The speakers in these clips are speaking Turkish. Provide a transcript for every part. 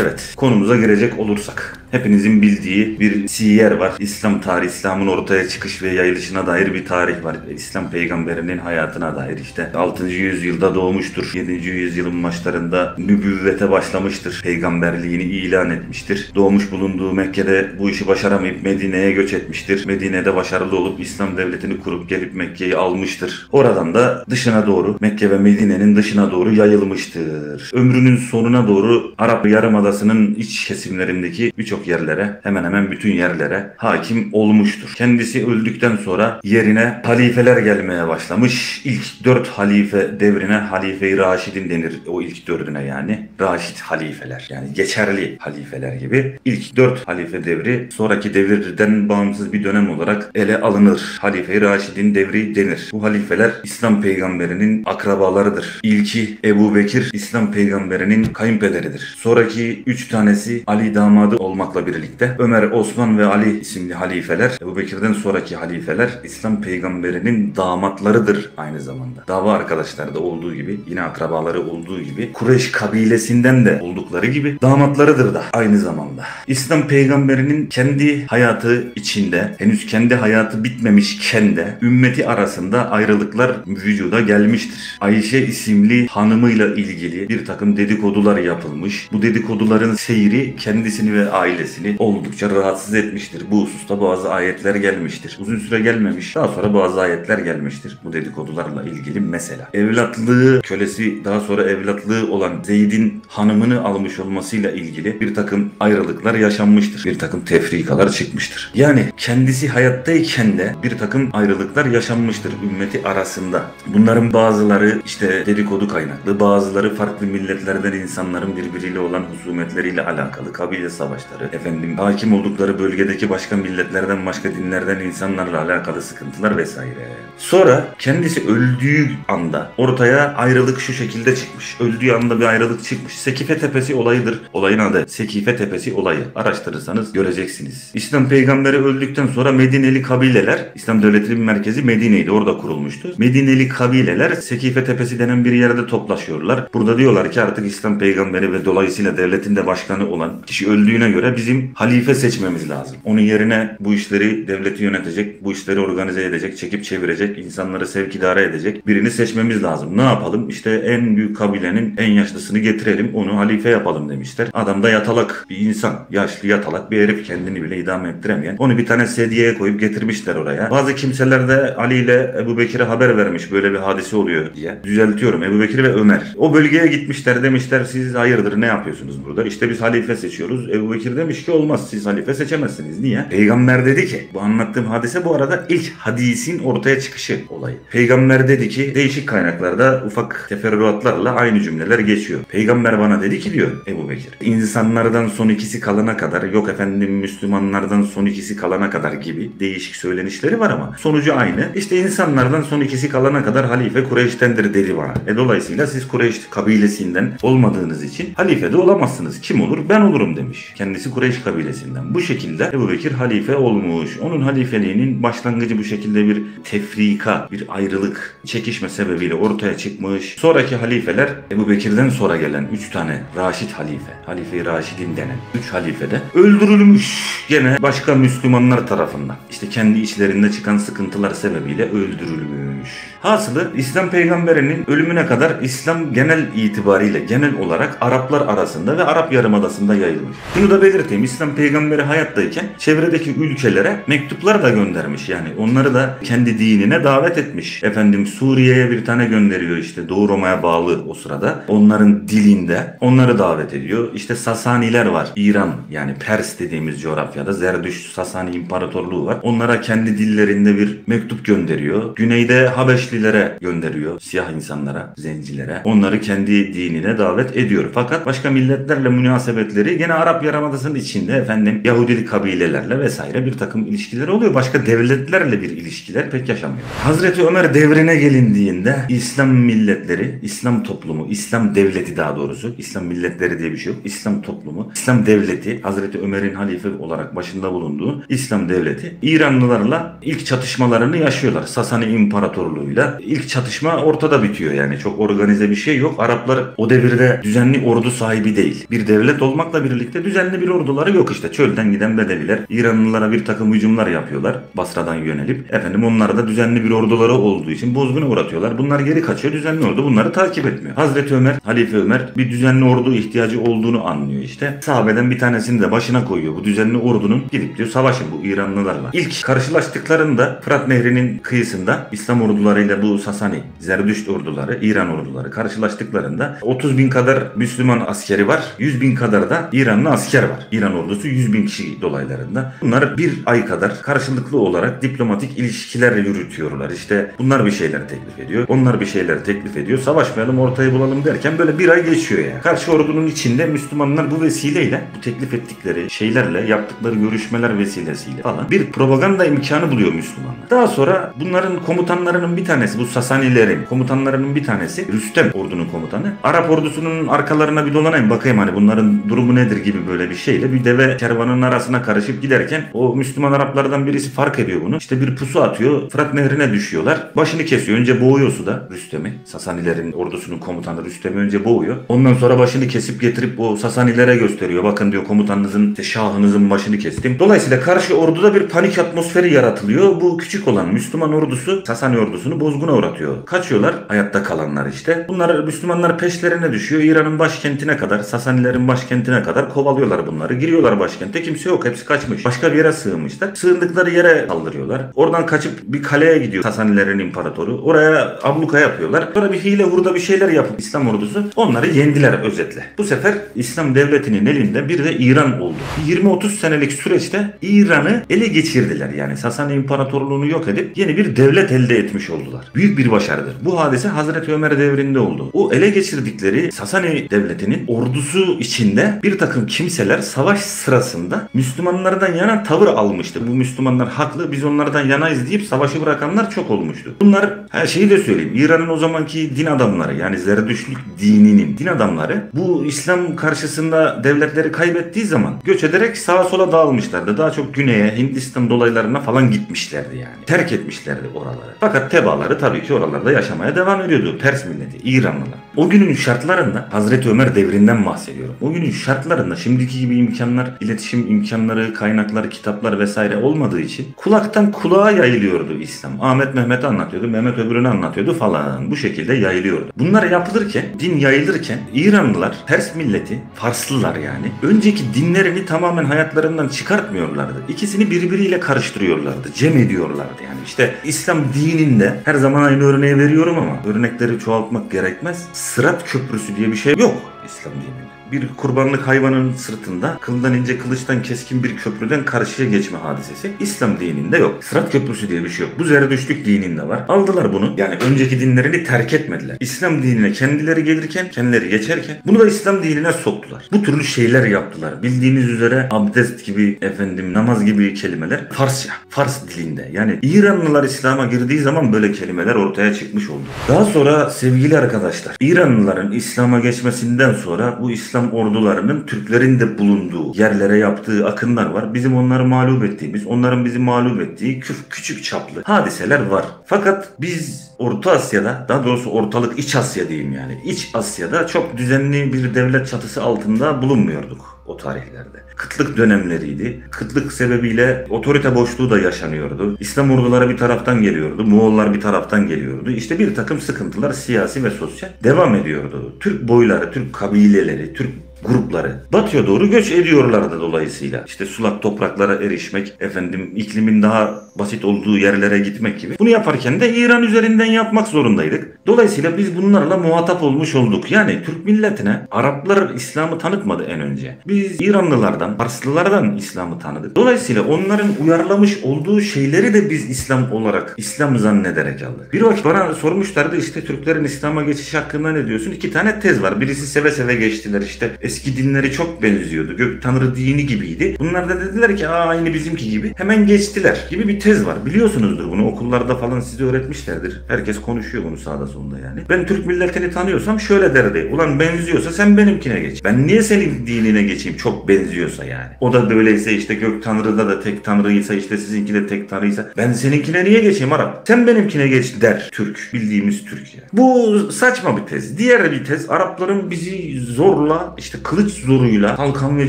Evet, konumuza girecek olursak. Hepinizin bildiği bir siyer var. İslam tarihi, İslam'ın ortaya çıkış ve yayılışına dair bir tarih var. İslam peygamberinin hayatına dair işte. 6. yüzyılda doğmuştur. 7. yüzyılın başlarında nübüvvete başlamıştır. Peygamberliğini ilan etmiştir. Doğmuş bulunduğu Mekke'de bu işi başaramayıp Medine'ye göç etmiştir. Medine'de başarılı olup İslam devletini kurup gelip Mekke'yi almıştır. Oradan da dışına doğru, Mekke ve Medine'nin dışına doğru yayılmıştır. Ömrünün sonuna doğru Arap Yarımadası'nın iç kesimlerindeki birçok yerlere, hemen hemen bütün yerlere hakim olmuştur. Kendisi öldükten sonra yerine halifeler gelmeye başlamış. İlk dört halife devrine Halife-i Raşidin denir. O ilk dördüne yani. Raşid halifeler. Yani geçerli halifeler gibi. İlk dört halife devri sonraki devirden bağımsız bir dönem olarak ele alınır. Halife-i Raşidin devri denir. Bu halifeler İslam peygamberinin akrabalarıdır. İlki Ebu Bekir İslam peygamberinin kayınpederidir. Sonraki üç tanesi Ali damadı olmakla birlikte Ömer, Osman ve Ali isimli halifeler Ebu Bekir'den sonraki halifeler İslam peygamberinin damatlarıdır aynı zamanda. Dava arkadaşları da olduğu gibi yine akrabaları olduğu gibi Kureyş kabilesinden de oldukları gibi damatlarıdır da aynı zamanda. İslam peygamberinin kendi hayatı içinde henüz kendi hayatı bitmemişken de ümmeti arasında ayrılıklar vücuda gelmiştir. Ayşe isimli hanımıyla ilgili bir takım dedikodular yapılmış. Bu dedikoduların seyri kendisini ve ailesini oldukça rahatsız etmiştir. Bu hususta bazı ayetler gelmiştir. Uzun süre gelmemiş. Daha sonra bazı ayetler gelmiştir. Bu dedikodularla ilgili mesela. Evlatlığı kölesi daha sonra evlatlığı olan Zeyd'in hanımını almış olmasıyla ilgili bir takım ayrılıklar yaşanmıştır. Bir takım tefrikalar çıkmıştır. Yani kendisi hayattayken de bir takım ayrılıklar yaşanmıştır ümmeti arasında. Bunların bazıları işte dedikodu kaynaklı, bazıları farklı milletlerden insanların birbiriyle olan husumetleriyle alakalı kabile savaşları, efendim hakim oldukları bölgedeki başka milletlerden, başka dinlerden insanlarla alakalı sıkıntılar vesaire. Sonra kendisi öldüğü anda ortaya ayrılık şu şekilde çıkmış. Öldüğü anda bir ayrılık çıkmış. Sekife Tepesi olayıdır. Olayın adı Sekife Tepesi olayı. Araştırırsanız göreceksiniz. İslam peygamberi öldükten sonra Medineli kabileler, İslam devletinin merkezi Medine'ydi. Orada kurulmuştu. Medineli kabileler Sekife Tepesi denen bir yerde toplaşıyorlar. Burada diyorlar ki artık İslam peygamberi ve dolayısıyla devletin de başkanı olan kişi öldüğüne göre bizim halife seçmemiz lazım. Onun yerine bu işleri devleti yönetecek, bu işleri organize edecek, çekip çevirecek, insanları sevk idare edecek birini seçmemiz lazım. Ne yapalım? İşte en büyük kabilenin en yaşlısını getirelim, onu halife yapalım demişler. Adam da yatalak bir insan, yaşlı yatalak bir herif kendini bile idame ettiremeyen. Onu bir tane sedyeye koyup getirmişler oraya. Bazı kimseler de Ali ile Ebu Bekir'e haber vermiş böyle bir hadise oluyor diye. Düzeltiyorum Ebu Bekir ve Ömer. O bölgeye gitmişler demişler siz hayırdır ne yapıyorsunuz burada? İşte biz halife seçiyoruz. Ebu Bekir demiş ki olmaz siz halife seçemezsiniz. Niye? Peygamber dedi ki bu anlattığım hadise bu arada ilk hadisin ortaya çıkışı olayı. Peygamber dedi ki değişik kaynaklarda ufak teferruatlarla aynı cümleler geçiyor. Peygamber bana dedi ki diyor Ebu Bekir. insanlardan son ikisi kalana kadar yok efendim Müslümanlardan son ikisi kalana kadar gibi değişik söylenişleri var ama sonucu aynı. İşte insanlardan son ikisi kalana kadar halife Kureyş'tendir dedi bana. E dolayısıyla siz Kureyş kabilesinden olmadığınız için halife de olamazsınız. Kim olur? Ben olurum demiş. Kendisi Kureyş kabilesinden. Bu şekilde Ebu Bekir halife olmuş. Onun halifeliğinin başlangıcı bu şekilde bir tefrika, bir ayrılık, çekişme sebebiyle ortaya çıkmış. Sonraki halifeler Ebu Bekir'den sonra gelen 3 tane Raşid halife, Halife-i Raşidin denen 3 halife de öldürülmüş gene başka Müslümanlar tarafından. İşte kendi içlerinde çıkan sıkıntılar sebebiyle öldürülmüş. Hasılı İslam peygamberinin ölümüne kadar İslam genel itibariyle genel olarak Araplar arasında ve Arap Yarımadası'nda yayılmış. Şunu da belirteyim İslam peygamberi hayattayken çevredeki ülkelere mektuplar da göndermiş yani onları da kendi dinine davet etmiş. Efendim Suriye'ye bir tane gönderiyor işte Doğu Roma'ya bağlı o sırada. Onların dilinde onları davet ediyor. İşte Sasaniler var. İran yani Pers dediğimiz coğrafyada Zerdüşt Sasani İmparatorluğu var. Onlara kendi dillerinde bir mektup gönderiyor. Güneyde Habeşlilere gönderiyor. Siyah insanlara, zencilere. Onları kendi dinine davet ediyor. Fakat başka milletlerle münasebetleri gene Arap Yarımadası Bizans'ın içinde efendim Yahudili kabilelerle vesaire bir takım ilişkiler oluyor. Başka devletlerle bir ilişkiler pek yaşamıyor. Hazreti Ömer devrine gelindiğinde İslam milletleri, İslam toplumu, İslam devleti daha doğrusu, İslam milletleri diye bir şey yok. İslam toplumu, İslam devleti, Hazreti Ömer'in halife olarak başında bulunduğu İslam devleti İranlılarla ilk çatışmalarını yaşıyorlar. Sasani İmparatorluğu'yla. ilk çatışma ortada bitiyor yani. Çok organize bir şey yok. Araplar o devirde düzenli ordu sahibi değil. Bir devlet olmakla birlikte düzenli bir orduları yok işte. Çölden giden bedeviler İranlılara bir takım hücumlar yapıyorlar. Basra'dan yönelip. Efendim onlar da düzenli bir orduları olduğu için bozguna uğratıyorlar. Bunlar geri kaçıyor. Düzenli ordu bunları takip etmiyor. Hazreti Ömer, Halife Ömer bir düzenli ordu ihtiyacı olduğunu anlıyor işte. Sahabeden bir tanesini de başına koyuyor. Bu düzenli ordunun gidip diyor savaşın bu İranlılarla. İlk karşılaştıklarında Fırat Nehri'nin kıyısında İslam ordularıyla bu Sasani, Zerdüşt orduları, İran orduları karşılaştıklarında 30 bin kadar Müslüman askeri var. 100 bin kadar da İranlı asker var. İran ordusu 100 bin kişi dolaylarında. Bunlar bir ay kadar karşılıklı olarak diplomatik ilişkiler yürütüyorlar. İşte bunlar bir şeyler teklif ediyor. Onlar bir şeyler teklif ediyor. Savaşmayalım ortayı bulalım derken böyle bir ay geçiyor yani. Karşı ordunun içinde Müslümanlar bu vesileyle bu teklif ettikleri şeylerle yaptıkları görüşmeler vesilesiyle falan bir propaganda imkanı buluyor Müslümanlar. Daha sonra bunların komutanlarının bir tanesi bu Sasanilerin komutanlarının bir tanesi Rüstem ordunun komutanı. Arap ordusunun arkalarına bir dolanayım bakayım hani bunların durumu nedir gibi böyle bir şeyle bir deve kervanının arasına karışıp giderken o Müslüman Araplardan birisi fark ediyor bunu. İşte bir pusu atıyor. Fırat Nehri'ne düşüyorlar. Başını kesiyor. Önce boğuyor suda Rüstem'i. Sasanilerin ordusunun komutanı Rüstem'i önce boğuyor. Ondan sonra başını kesip getirip o Sasanilere gösteriyor. Bakın diyor komutanınızın, işte şahınızın başını kestim. Dolayısıyla karşı orduda bir panik atmosferi yaratılıyor. Bu küçük olan Müslüman ordusu Sasani ordusunu bozguna uğratıyor. Kaçıyorlar hayatta kalanlar işte. Bunlar Müslümanlar peşlerine düşüyor. İran'ın başkentine kadar, Sasanilerin başkentine kadar kovalıyorlar bunları. Giriyorlar başkente. Kimse yok. Hepsi kaçmış. Başka bir yere sığınmışlar. Sığındıkları yere saldırıyorlar. Oradan kaçıp bir kaleye gidiyor Sasanilerin imparatoru. Oraya abluka yapıyorlar. Sonra bir hile hurda bir şeyler yapıp İslam ordusu onları yendiler özetle. Bu sefer İslam devletinin elinde bir de İran oldu. 20-30 senelik süreçte İran'ı ele geçirdiler. Yani Sasani İmparatorluğunu yok edip yeni bir devlet elde etmiş oldular. Büyük bir başarıdır. Bu hadise Hazreti Ömer devrinde oldu. O ele geçirdikleri Sasani devletinin ordusu içinde bir takım kimseler savaş sırasında Müslümanlardan yana tavır almıştı. Bu Müslümanlar haklı biz onlardan yanayız deyip savaşı bırakanlar çok olmuştu. Bunlar her şeyi de söyleyeyim. İran'ın o zamanki din adamları yani Zerdüştlük dininin din adamları bu İslam karşısında devletleri kaybettiği zaman göç ederek sağa sola dağılmışlardı. Daha çok güneye Hindistan dolaylarına falan gitmişlerdi yani. Terk etmişlerdi oraları. Fakat tebaaları tabii ki oralarda yaşamaya devam ediyordu. Pers milleti, İranlılar. O günün şartlarında Hazreti Ömer devrinden bahsediyorum. O günün şartlarında şimdiki gibi imkanlar, iletişim imkanları, kaynaklar, kitaplar vesaire olmadığı için kulaktan kulağa yayılıyordu İslam. Ahmet Mehmet anlatıyordu, Mehmet öbürünü anlatıyordu falan. Bu şekilde yayılıyordu. Bunlar yapılırken, din yayılırken İranlılar, Pers milleti, Farslılar yani önceki dinlerini tamamen hayatlarından çıkartmıyorlardı. İkisini birbiriyle karıştırıyorlardı, cem ediyorlardı yani. İşte İslam dininde her zaman aynı örneği veriyorum ama örnekleri çoğaltmak gerekmez. Sırat köprüsü diye bir şey yok İslam dininde bir kurbanlık hayvanın sırtında kıldan ince kılıçtan keskin bir köprüden karşıya geçme hadisesi İslam dininde yok. Sırat köprüsü diye bir şey yok. Bu zerdüştlük dininde var. Aldılar bunu. Yani önceki dinlerini terk etmediler. İslam dinine kendileri gelirken, kendileri geçerken bunu da İslam dinine soktular. Bu türlü şeyler yaptılar. Bildiğiniz üzere abdest gibi efendim namaz gibi kelimeler Farsça. Fars dilinde. Yani İranlılar İslam'a girdiği zaman böyle kelimeler ortaya çıkmış oldu. Daha sonra sevgili arkadaşlar İranlıların İslam'a geçmesinden sonra bu İslam İslam ordularının Türklerin de bulunduğu yerlere yaptığı akınlar var. Bizim onları mağlup ettiğimiz, onların bizi mağlup ettiği küçük çaplı hadiseler var. Fakat biz Orta Asya'da, daha doğrusu ortalık İç Asya diyeyim yani. İç Asya'da çok düzenli bir devlet çatısı altında bulunmuyorduk o tarihlerde. Kıtlık dönemleriydi. Kıtlık sebebiyle otorite boşluğu da yaşanıyordu. İslam orduları bir taraftan geliyordu. Moğollar bir taraftan geliyordu. İşte bir takım sıkıntılar siyasi ve sosyal devam ediyordu. Türk boyları, Türk kabileleri, Türk grupları batıya doğru göç ediyorlardı dolayısıyla. İşte sulak topraklara erişmek, efendim iklimin daha basit olduğu yerlere gitmek gibi. Bunu yaparken de İran üzerinden yapmak zorundaydık. Dolayısıyla biz bunlarla muhatap olmuş olduk. Yani Türk milletine Araplar İslam'ı tanıtmadı en önce. Biz İranlılardan, Farslılardan İslam'ı tanıdık. Dolayısıyla onların uyarlamış olduğu şeyleri de biz İslam olarak, İslam zannederek aldık. Bir vakit bana sormuşlardı işte Türklerin İslam'a geçiş hakkında ne diyorsun? İki tane tez var. Birisi seve seve geçtiler işte Eski dinleri çok benziyordu. Gök tanrı dini gibiydi. Bunlar da dediler ki Aa, aynı bizimki gibi. Hemen geçtiler gibi bir tez var. Biliyorsunuzdur bunu okullarda falan size öğretmişlerdir. Herkes konuşuyor bunu sağda solda yani. Ben Türk milletini tanıyorsam şöyle derdi. Ulan benziyorsa sen benimkine geç. Ben niye senin dinine geçeyim çok benziyorsa yani. O da böyleyse işte gök tanrıda da tek tanrıysa işte sizinki de tek tanrıysa ben seninkine niye geçeyim Arap? Sen benimkine geç der Türk. Bildiğimiz Türk yani. Bu saçma bir tez. Diğer bir tez Arapların bizi zorla işte kılıç zoruyla Talkan ve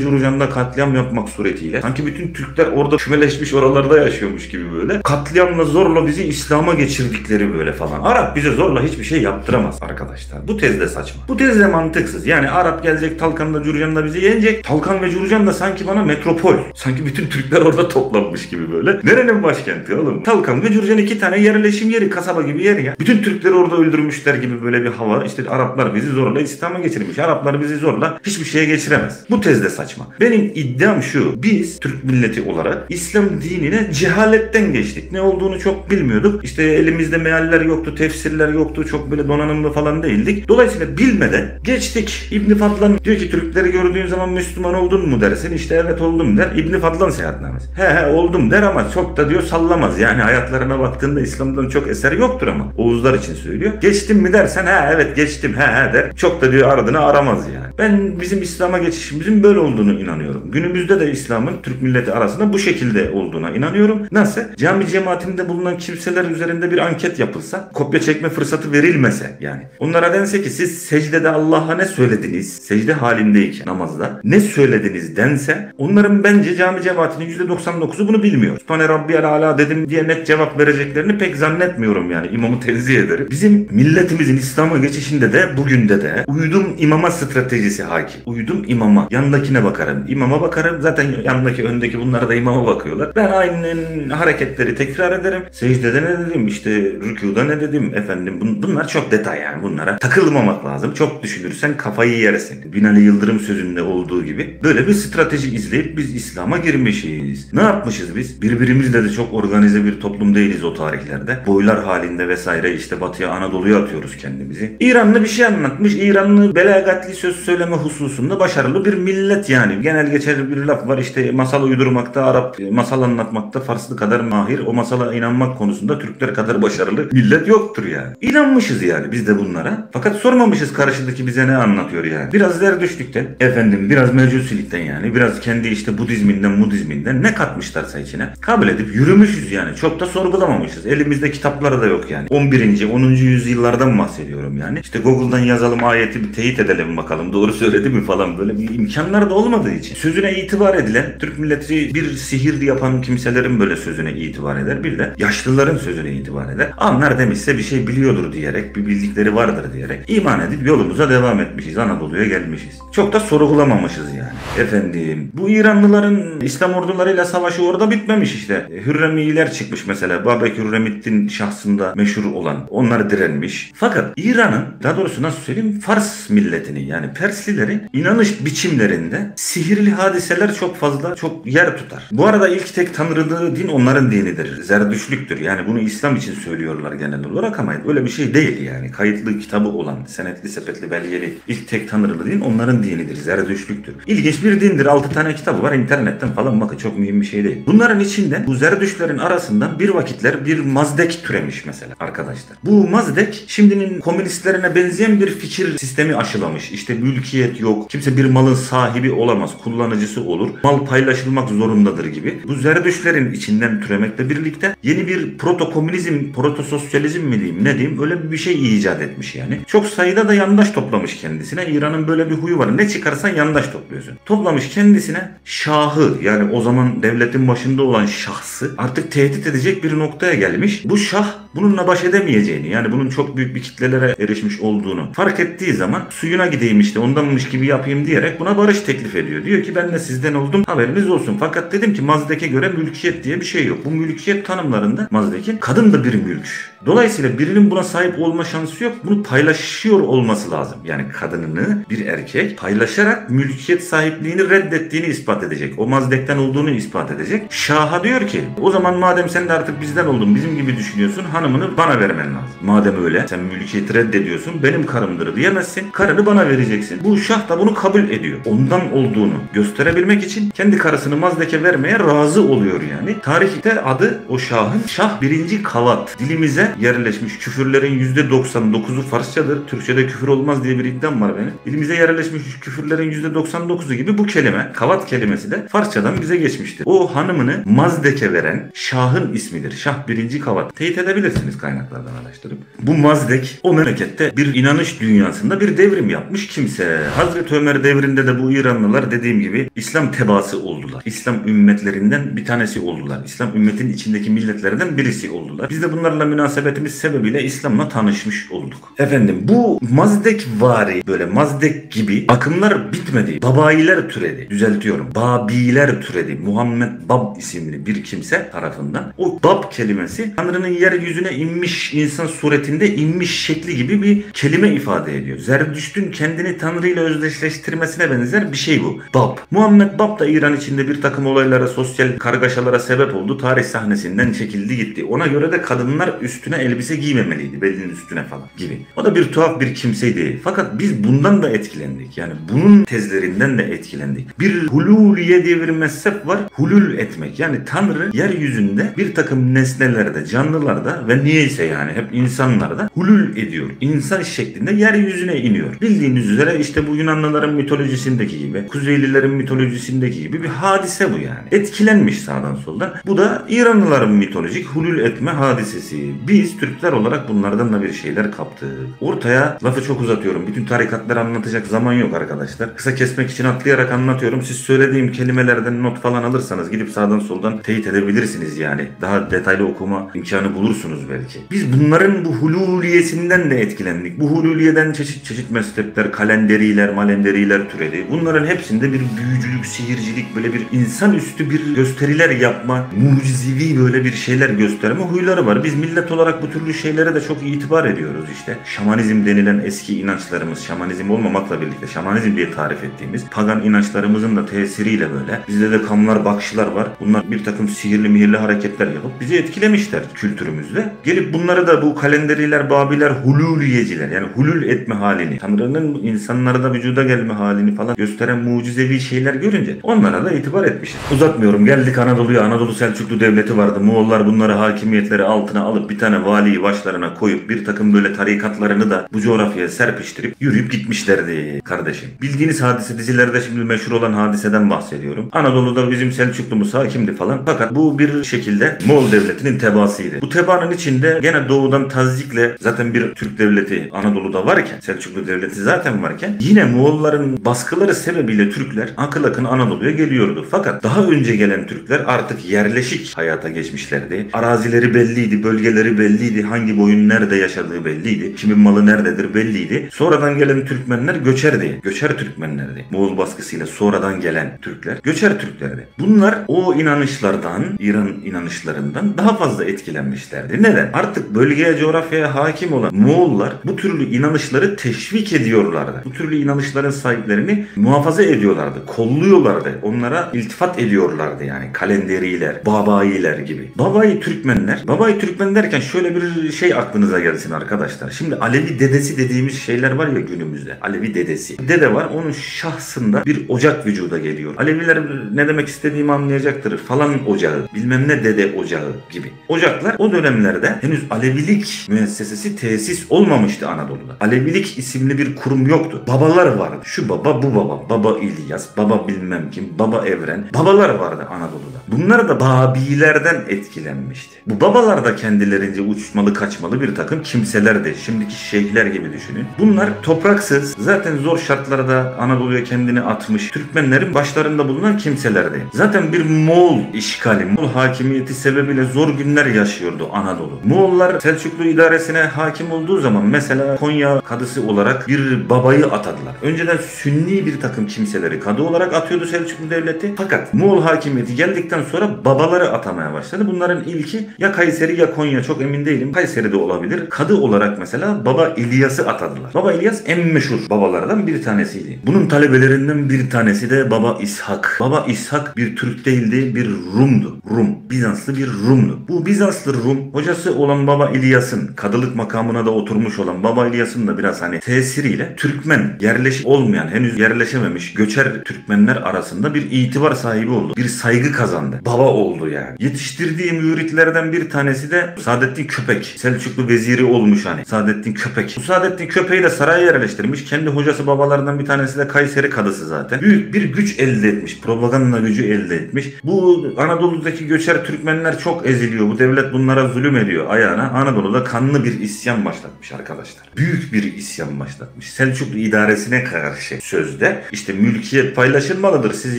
Curucan'da katliam yapmak suretiyle sanki bütün Türkler orada kümeleşmiş oralarda yaşıyormuş gibi böyle katliamla zorla bizi İslam'a geçirdikleri böyle falan. Arap bize zorla hiçbir şey yaptıramaz arkadaşlar. Bu tez de saçma. Bu tez de mantıksız. Yani Arap gelecek Talkan'da Curucan'da bizi yenecek. Talkan ve Curucan da sanki bana metropol. Sanki bütün Türkler orada toplanmış gibi böyle. Nerenin başkenti oğlum? Talkan ve Curcan iki tane yerleşim yeri, kasaba gibi yer ya. Bütün Türkleri orada öldürmüşler gibi böyle bir hava. İşte Araplar bizi zorla İslam'a geçirmiş. Araplar bizi zorla hiçbir şeye geçiremez. Bu tez de saçma. Benim iddiam şu. Biz Türk milleti olarak İslam dinine cehaletten geçtik. Ne olduğunu çok bilmiyorduk. İşte elimizde mealler yoktu, tefsirler yoktu. Çok böyle donanımlı falan değildik. Dolayısıyla bilmeden geçtik. İbn Fadlan diyor ki Türkleri gördüğün zaman Müslüman oldun mu dersin. İşte evet oldum der. İbn Fadlan seyahatnamesi. He he oldum der ama çok da diyor sallamaz. Yani hayatlarına baktığında İslam'dan çok eser yoktur ama. Oğuzlar için söylüyor. Geçtim mi dersen he evet geçtim he he der. Çok da diyor ardını aramaz yani. Ben bizim İslam'a geçişimizin böyle olduğunu inanıyorum. Günümüzde de İslam'ın Türk milleti arasında bu şekilde olduğuna inanıyorum. Nasıl? Cami cemaatinde bulunan kimseler üzerinde bir anket yapılsa, kopya çekme fırsatı verilmese yani. Onlara dense ki siz secdede Allah'a ne söylediniz? Secde halindeyken namazda ne söylediniz dense onların bence cami cemaatinin %99'u bunu bilmiyor. Sübhane Rabbiyel Ala dedim diye net cevap vereceklerini pek zannetmiyorum yani. İmamı tenzih ederim. Bizim milletimizin İslam'a geçişinde de bugün de de uydum imama stratejisi hakim. Uydum imama. Yanındakine bakarım. İmama bakarım. Zaten yanındaki öndeki bunlara da imama bakıyorlar. Ben aynen hareketleri tekrar ederim. Secdede ne dedim? işte rükuda ne dedim? Efendim bun- bunlar çok detay yani. Bunlara takılmamak lazım. Çok düşünürsen kafayı yersin. Binali Yıldırım sözünde olduğu gibi. Böyle bir strateji izleyip biz İslam'a girmişiz. Ne yapmışız biz? Birbirimizle de çok organize bir toplum değiliz o tarihlerde. Boylar halinde vesaire işte batıya Anadolu'ya atıyoruz kendimizi. İranlı bir şey anlatmış. İranlı belagatli söz söyleme hususunda başarılı bir millet yani. Genel geçerli bir laf var işte masal uydurmakta Arap e, masal anlatmakta Farslı kadar mahir. O masala inanmak konusunda Türkler kadar başarılı millet yoktur yani. İnanmışız yani biz de bunlara. Fakat sormamışız karşıdaki bize ne anlatıyor yani. Biraz zerdüşlükten efendim biraz mecusilikten yani biraz kendi işte Budizminden Budizminden ne katmışlarsa içine kabul edip yürümüşüz yani. Çok da sorgulamamışız. Elimizde kitapları da yok yani. 11. 10. yüzyıllardan bahsediyorum yani. İşte Google'dan yazalım ayeti bir teyit edelim bakalım doğru söyledi mi falan böyle bir imkanlar da olmadığı için. Sözüne itibar edilen Türk milleti bir sihir yapan kimselerin böyle sözüne itibar eder. Bir de yaşlıların sözüne itibar eder. Anlar demişse bir şey biliyordur diyerek bir bildikleri vardır diyerek iman edip yolumuza devam etmişiz. Anadolu'ya gelmişiz. Çok da sorgulamamışız yani. Efendim bu İranlıların İslam ordularıyla savaşı orada bitmemiş işte. Hürremiler çıkmış mesela. Babek Hürremittin şahsında meşhur olan. Onlar direnmiş. Fakat İran'ın daha doğrusu nasıl söyleyeyim Fars milletini yani Perslilerin inanış biçimlerinde sihirli hadiseler çok fazla çok yer tutar. Bu arada ilk tek tanrılı din onların dinidir. Zerdüşlüktür. Yani bunu İslam için söylüyorlar genel olarak ama öyle bir şey değil yani. Kayıtlı kitabı olan, senetli sepetli belgeli ilk tek tanrılı din onların dinidir. Zerdüşlüktür. İlginç bir dindir. 6 tane kitabı var internetten falan bakın çok mühim bir şey değil. Bunların içinde bu Zerdüşlerin arasından bir vakitler bir Mazdek türemiş mesela arkadaşlar. Bu Mazdek şimdinin komünistlerine benzeyen bir fikir sistemi aşılamış. İşte mülkiyet yok. Kimse bir malın sahibi olamaz. Kullanıcısı olur. Mal paylaşılmak zorundadır gibi. Bu Zerdüşlerin içinden türemekle birlikte yeni bir proto komünizm, proto sosyalizm mi diyeyim ne diyeyim öyle bir şey icat etmiş yani. Çok sayıda da yandaş toplamış kendisine. İran'ın böyle bir huyu var. Ne çıkarsan yandaş topluyorsun. Toplamış kendisine şahı yani o zaman devletin başında olan şahsı artık tehdit edecek bir noktaya gelmiş. Bu şah bununla baş edemeyeceğini yani bunun çok büyük bir kitlelere erişmiş olduğunu fark ettiği zaman suyuna gideyim işte ondanmış gibi yapayım diyerek buna barış teklif ediyor. Diyor ki ben de sizden oldum haberiniz olsun. Fakat dedim ki Mazdek'e göre mülkiyet diye bir şey yok. Bu mülkiyet tanımlarında Mazdek'in kadın da bir mülk. Dolayısıyla birinin buna sahip olma şansı yok. Bunu paylaşıyor olması lazım. Yani kadınını bir erkek paylaşarak mülkiyet sahipliğini reddettiğini ispat edecek. O Mazdek'ten olduğunu ispat edecek. Şah'a diyor ki o zaman madem sen de artık bizden oldun bizim gibi düşünüyorsun hanımını bana vermen lazım. Madem öyle sen mülkiyeti reddediyorsun benim karımdır diyemezsin. Karını bana vereceksin. Bu şah da bunu kabul ediyor. Ondan olduğunu gösterebilmek için kendi karısını Mazdek'e vermeye razı oluyor yani. Tarihte adı o şahın Şah 1. Kavat. Dilimize yerleşmiş küfürlerin %99'u Farsçadır. Türkçe'de küfür olmaz diye bir iddiam var benim. Dilimize yerleşmiş küfürlerin %99'u gibi bu kelime, kavat kelimesi de Farsçadan bize geçmiştir. O hanımını Mazdek'e veren Şah'ın ismidir. Şah 1. Kavat. Teyit edebilirsiniz kaynaklardan araştırıp. Bu Mazdek o memlekette bir inanış dünyasında bir devrim yapmış kimse. Hazreti Ömer devrinde de bu İranlılar dediğim gibi İslam tebaası oldular. İslam ümmetlerinden bir tanesi oldular. İslam ümmetin içindeki milletlerden birisi oldular. Biz de bunlarla münasebetimiz sebebiyle İslam'la tanışmış olduk. Efendim bu Mazdek vari böyle Mazdek gibi akımlar bitmedi. Babayiler türedi. Düzeltiyorum. Babiler türedi. Muhammed Bab isimli bir kimse tarafından. O Bab kelimesi Tanrı'nın yeryüzüne inmiş insan suretinde inmiş şekli gibi bir kelime ifade ediyor. Zerdüşt'ün kendini Tanrı ile özdeşleştirmesine benzer bir şey bu. Bab. Muhammed Bab da İran içinde bir takım olaylara, sosyal kargaşalara sebep oldu. Tarih sahnesinden çekildi gitti. Ona göre de kadınlar üstüne elbise giymemeliydi. Belinin üstüne falan gibi. O da bir tuhaf bir kimseydi. Fakat biz bundan da etkilendik. Yani bunun tezlerinden de etkilendik. Bir hululiye diye bir mezhep var. Hulul etmek. Yani Tanrı yeryüzünde bir takım nesnelerde, canlılarda ve niyeyse yani hep insanlarda hulul ediyor. İnsan şeklinde yeryüzüne iniyor. Bildiğiniz üzere işte bu Yunanlıların mitolojisindeki gibi, Kuzeylilerin mitolojisindeki gibi bir hadise bu yani. Etkilenmiş sağdan soldan. Bu da İranlıların mitolojik hulul etme hadisesi. Biz Türkler olarak bunlardan da bir şeyler kaptık. Ortaya lafı çok uzatıyorum. Bütün tarikatları anlatacak zaman yok arkadaşlar. Kısa kesmek için atlayarak anlatıyorum. Siz söylediğim kelimelerden not falan alırsanız gidip sağdan soldan teyit edebilirsiniz yani. Daha detaylı okuma imkanı bulursunuz belki. Biz bunların bu hululiyesinden de etkilendik. Bu hululiyeden çeşit çeşit mezhepler, kalenderiler, malenderiler türedi. Bunların hepsinde bir büyücülük, sihircilik, böyle bir insanüstü bir gösteriler yapma, mucizevi böyle bir şeyler gösterme huyları var. Biz millet olarak bu türlü şeylere de çok itibar ediyoruz işte. Şamanizm denilen eski inançlarımız, şamanizm olmamakla birlikte şamanizm diye tarif ettiğimiz pagan inançlarımızın da tesiriyle böyle. Bizde de kamlar, bakşılar var. Bunlar bir takım sihirli mihirli hareketler yapıp bizi etkilemişler kültürümüzde. Gelip bunları da bu kalenderiler, babiler, hululiyeciler yani hulul etme halini, Tanrı'nın insanlara vücuda gelme halini falan gösteren mucizevi şeyler görünce onlara da itibar etmişiz. Uzatmıyorum geldik Anadolu'ya. Anadolu Selçuklu Devleti vardı. Moğollar bunları hakimiyetleri altına alıp bir tane valiyi başlarına koyup bir takım böyle tarikatlarını da bu coğrafyaya serpiştirip yürüyüp gitmişlerdi kardeşim. Bildiğiniz hadise dizilerde şimdi meşhur olan hadiseden bahsediyorum. Anadolu'da bizim Selçuklumuz hakimdi falan. Fakat bu bir şekilde Moğol devletinin tebaasıydı. Bu tebaanın içinde gene doğudan tazikle zaten bir Türk devleti Anadolu'da varken Selçuklu devleti zaten varken yine Moğolların baskıları sebebiyle Türkler akıl akın Anadolu'ya geliyordu. Fakat daha önce gelen Türkler artık yerleşik hayata geçmişlerdi. Arazileri belliydi, bölgeleri belliydi, hangi boyun nerede yaşadığı belliydi, kimin malı nerededir belliydi. Sonradan gelen Türkmenler göçerdi. Göçer Türkmenlerdi. Moğol baskısıyla sonradan gelen Türkler göçer Türklerdi. Bunlar o inanışlardan, İran inanışlarından daha fazla etkilenmişlerdi. Neden? Artık bölgeye, coğrafyaya hakim olan Moğollar bu türlü inanışları teşvik ediyorlardı. Bu türlü inanışların sahiplerini muhafaza ediyorlardı, kolluyorlardı. Onlara iltifat ediyorlardı yani kalenderiler, babayiler gibi. Babayi Türkmenler, babayi Türkmen derken şöyle bir şey aklınıza gelsin arkadaşlar. Şimdi Alevi dedesi dediğimiz şeyler var ya günümüzde. Alevi dedesi. Dede var onun şahsında bir ocak vücuda geliyor. Aleviler ne demek istediğimi anlayacaktır. Falan ocağı, bilmem ne dede ocağı gibi. Ocaklar o dönemlerde henüz Alevilik müessesesi tesis olmamıştı Anadolu'da. Alevilik isimli bir kurum yoktu. Babalar vardı. Şu baba, bu baba. Baba İlyas, baba bilmem kim, baba Evren. Babalar vardı Anadolu'da. Bunlar da Babilerden etkilenmişti. Bu babalar da kendilerince uçmalı kaçmalı bir takım kimselerdi. Şimdiki şeyhler gibi düşünün. Bunlar topraksız, zaten zor şartlarda Anadolu'ya kendini atmış Türkmenlerin başlarında bulunan kimselerdi. Zaten bir Moğol işgali, Moğol hakimiyeti sebebiyle zor günler yaşıyordu Anadolu. Moğollar Selçuklu idaresine hakim olduğu zaman mesela Konya kadısı olarak bir babayı atadılar. Önceden Sünni bir takım kimseleri kadı olarak atıyordu Selçuklu devleti. Fakat Moğol hakimiyeti geldikten sonra babaları atamaya başladı. Bunların ilki ya Kayseri ya Konya çok emin değilim. Kayseri'de olabilir. Kadı olarak mesela Baba İlyas'ı atadılar. Baba İlyas en meşhur babalardan bir tanesiydi. Bunun talebelerinden bir tanesi de Baba İshak. Baba İshak bir Türk değildi, bir Rum'du. Rum. Bizanslı bir Rum'du. Bu Bizanslı Rum, hocası olan Baba İlyas'ın kadılık makamına da oturmuş olan Baba İlyas'ın da biraz hani tesiriyle Türkmen yerleş olmayan henüz yerleşememiş göçer Türkmenler arasında bir itibar sahibi oldu. Bir saygı kazandı. Baba oldu yani. Yetiştirdiği müritlerden bir tanesi de Saadettin Köpek. Selçuklu veziri olmuş hani. Saadettin Köpek. Bu Saadettin Köpek'i de saraya yerleştirmiş. Kendi hocası babalarından bir tanesi de Kayseri kadısı zaten. Büyük bir güç elde etmiş. Propaganda gücü elde etmiş. Bu Anadolu'daki göçer Türkmenler çok eziliyor. Bu devlet bunlara zulüm ediyor ayağına. Anadolu'da kanlı bir isyan başlatmış arkadaşlar. Büyük bir isyan başlatmış. Selçuklu idaresine karşı sözde işte mülkiyet paylaşılmalıdır. Siz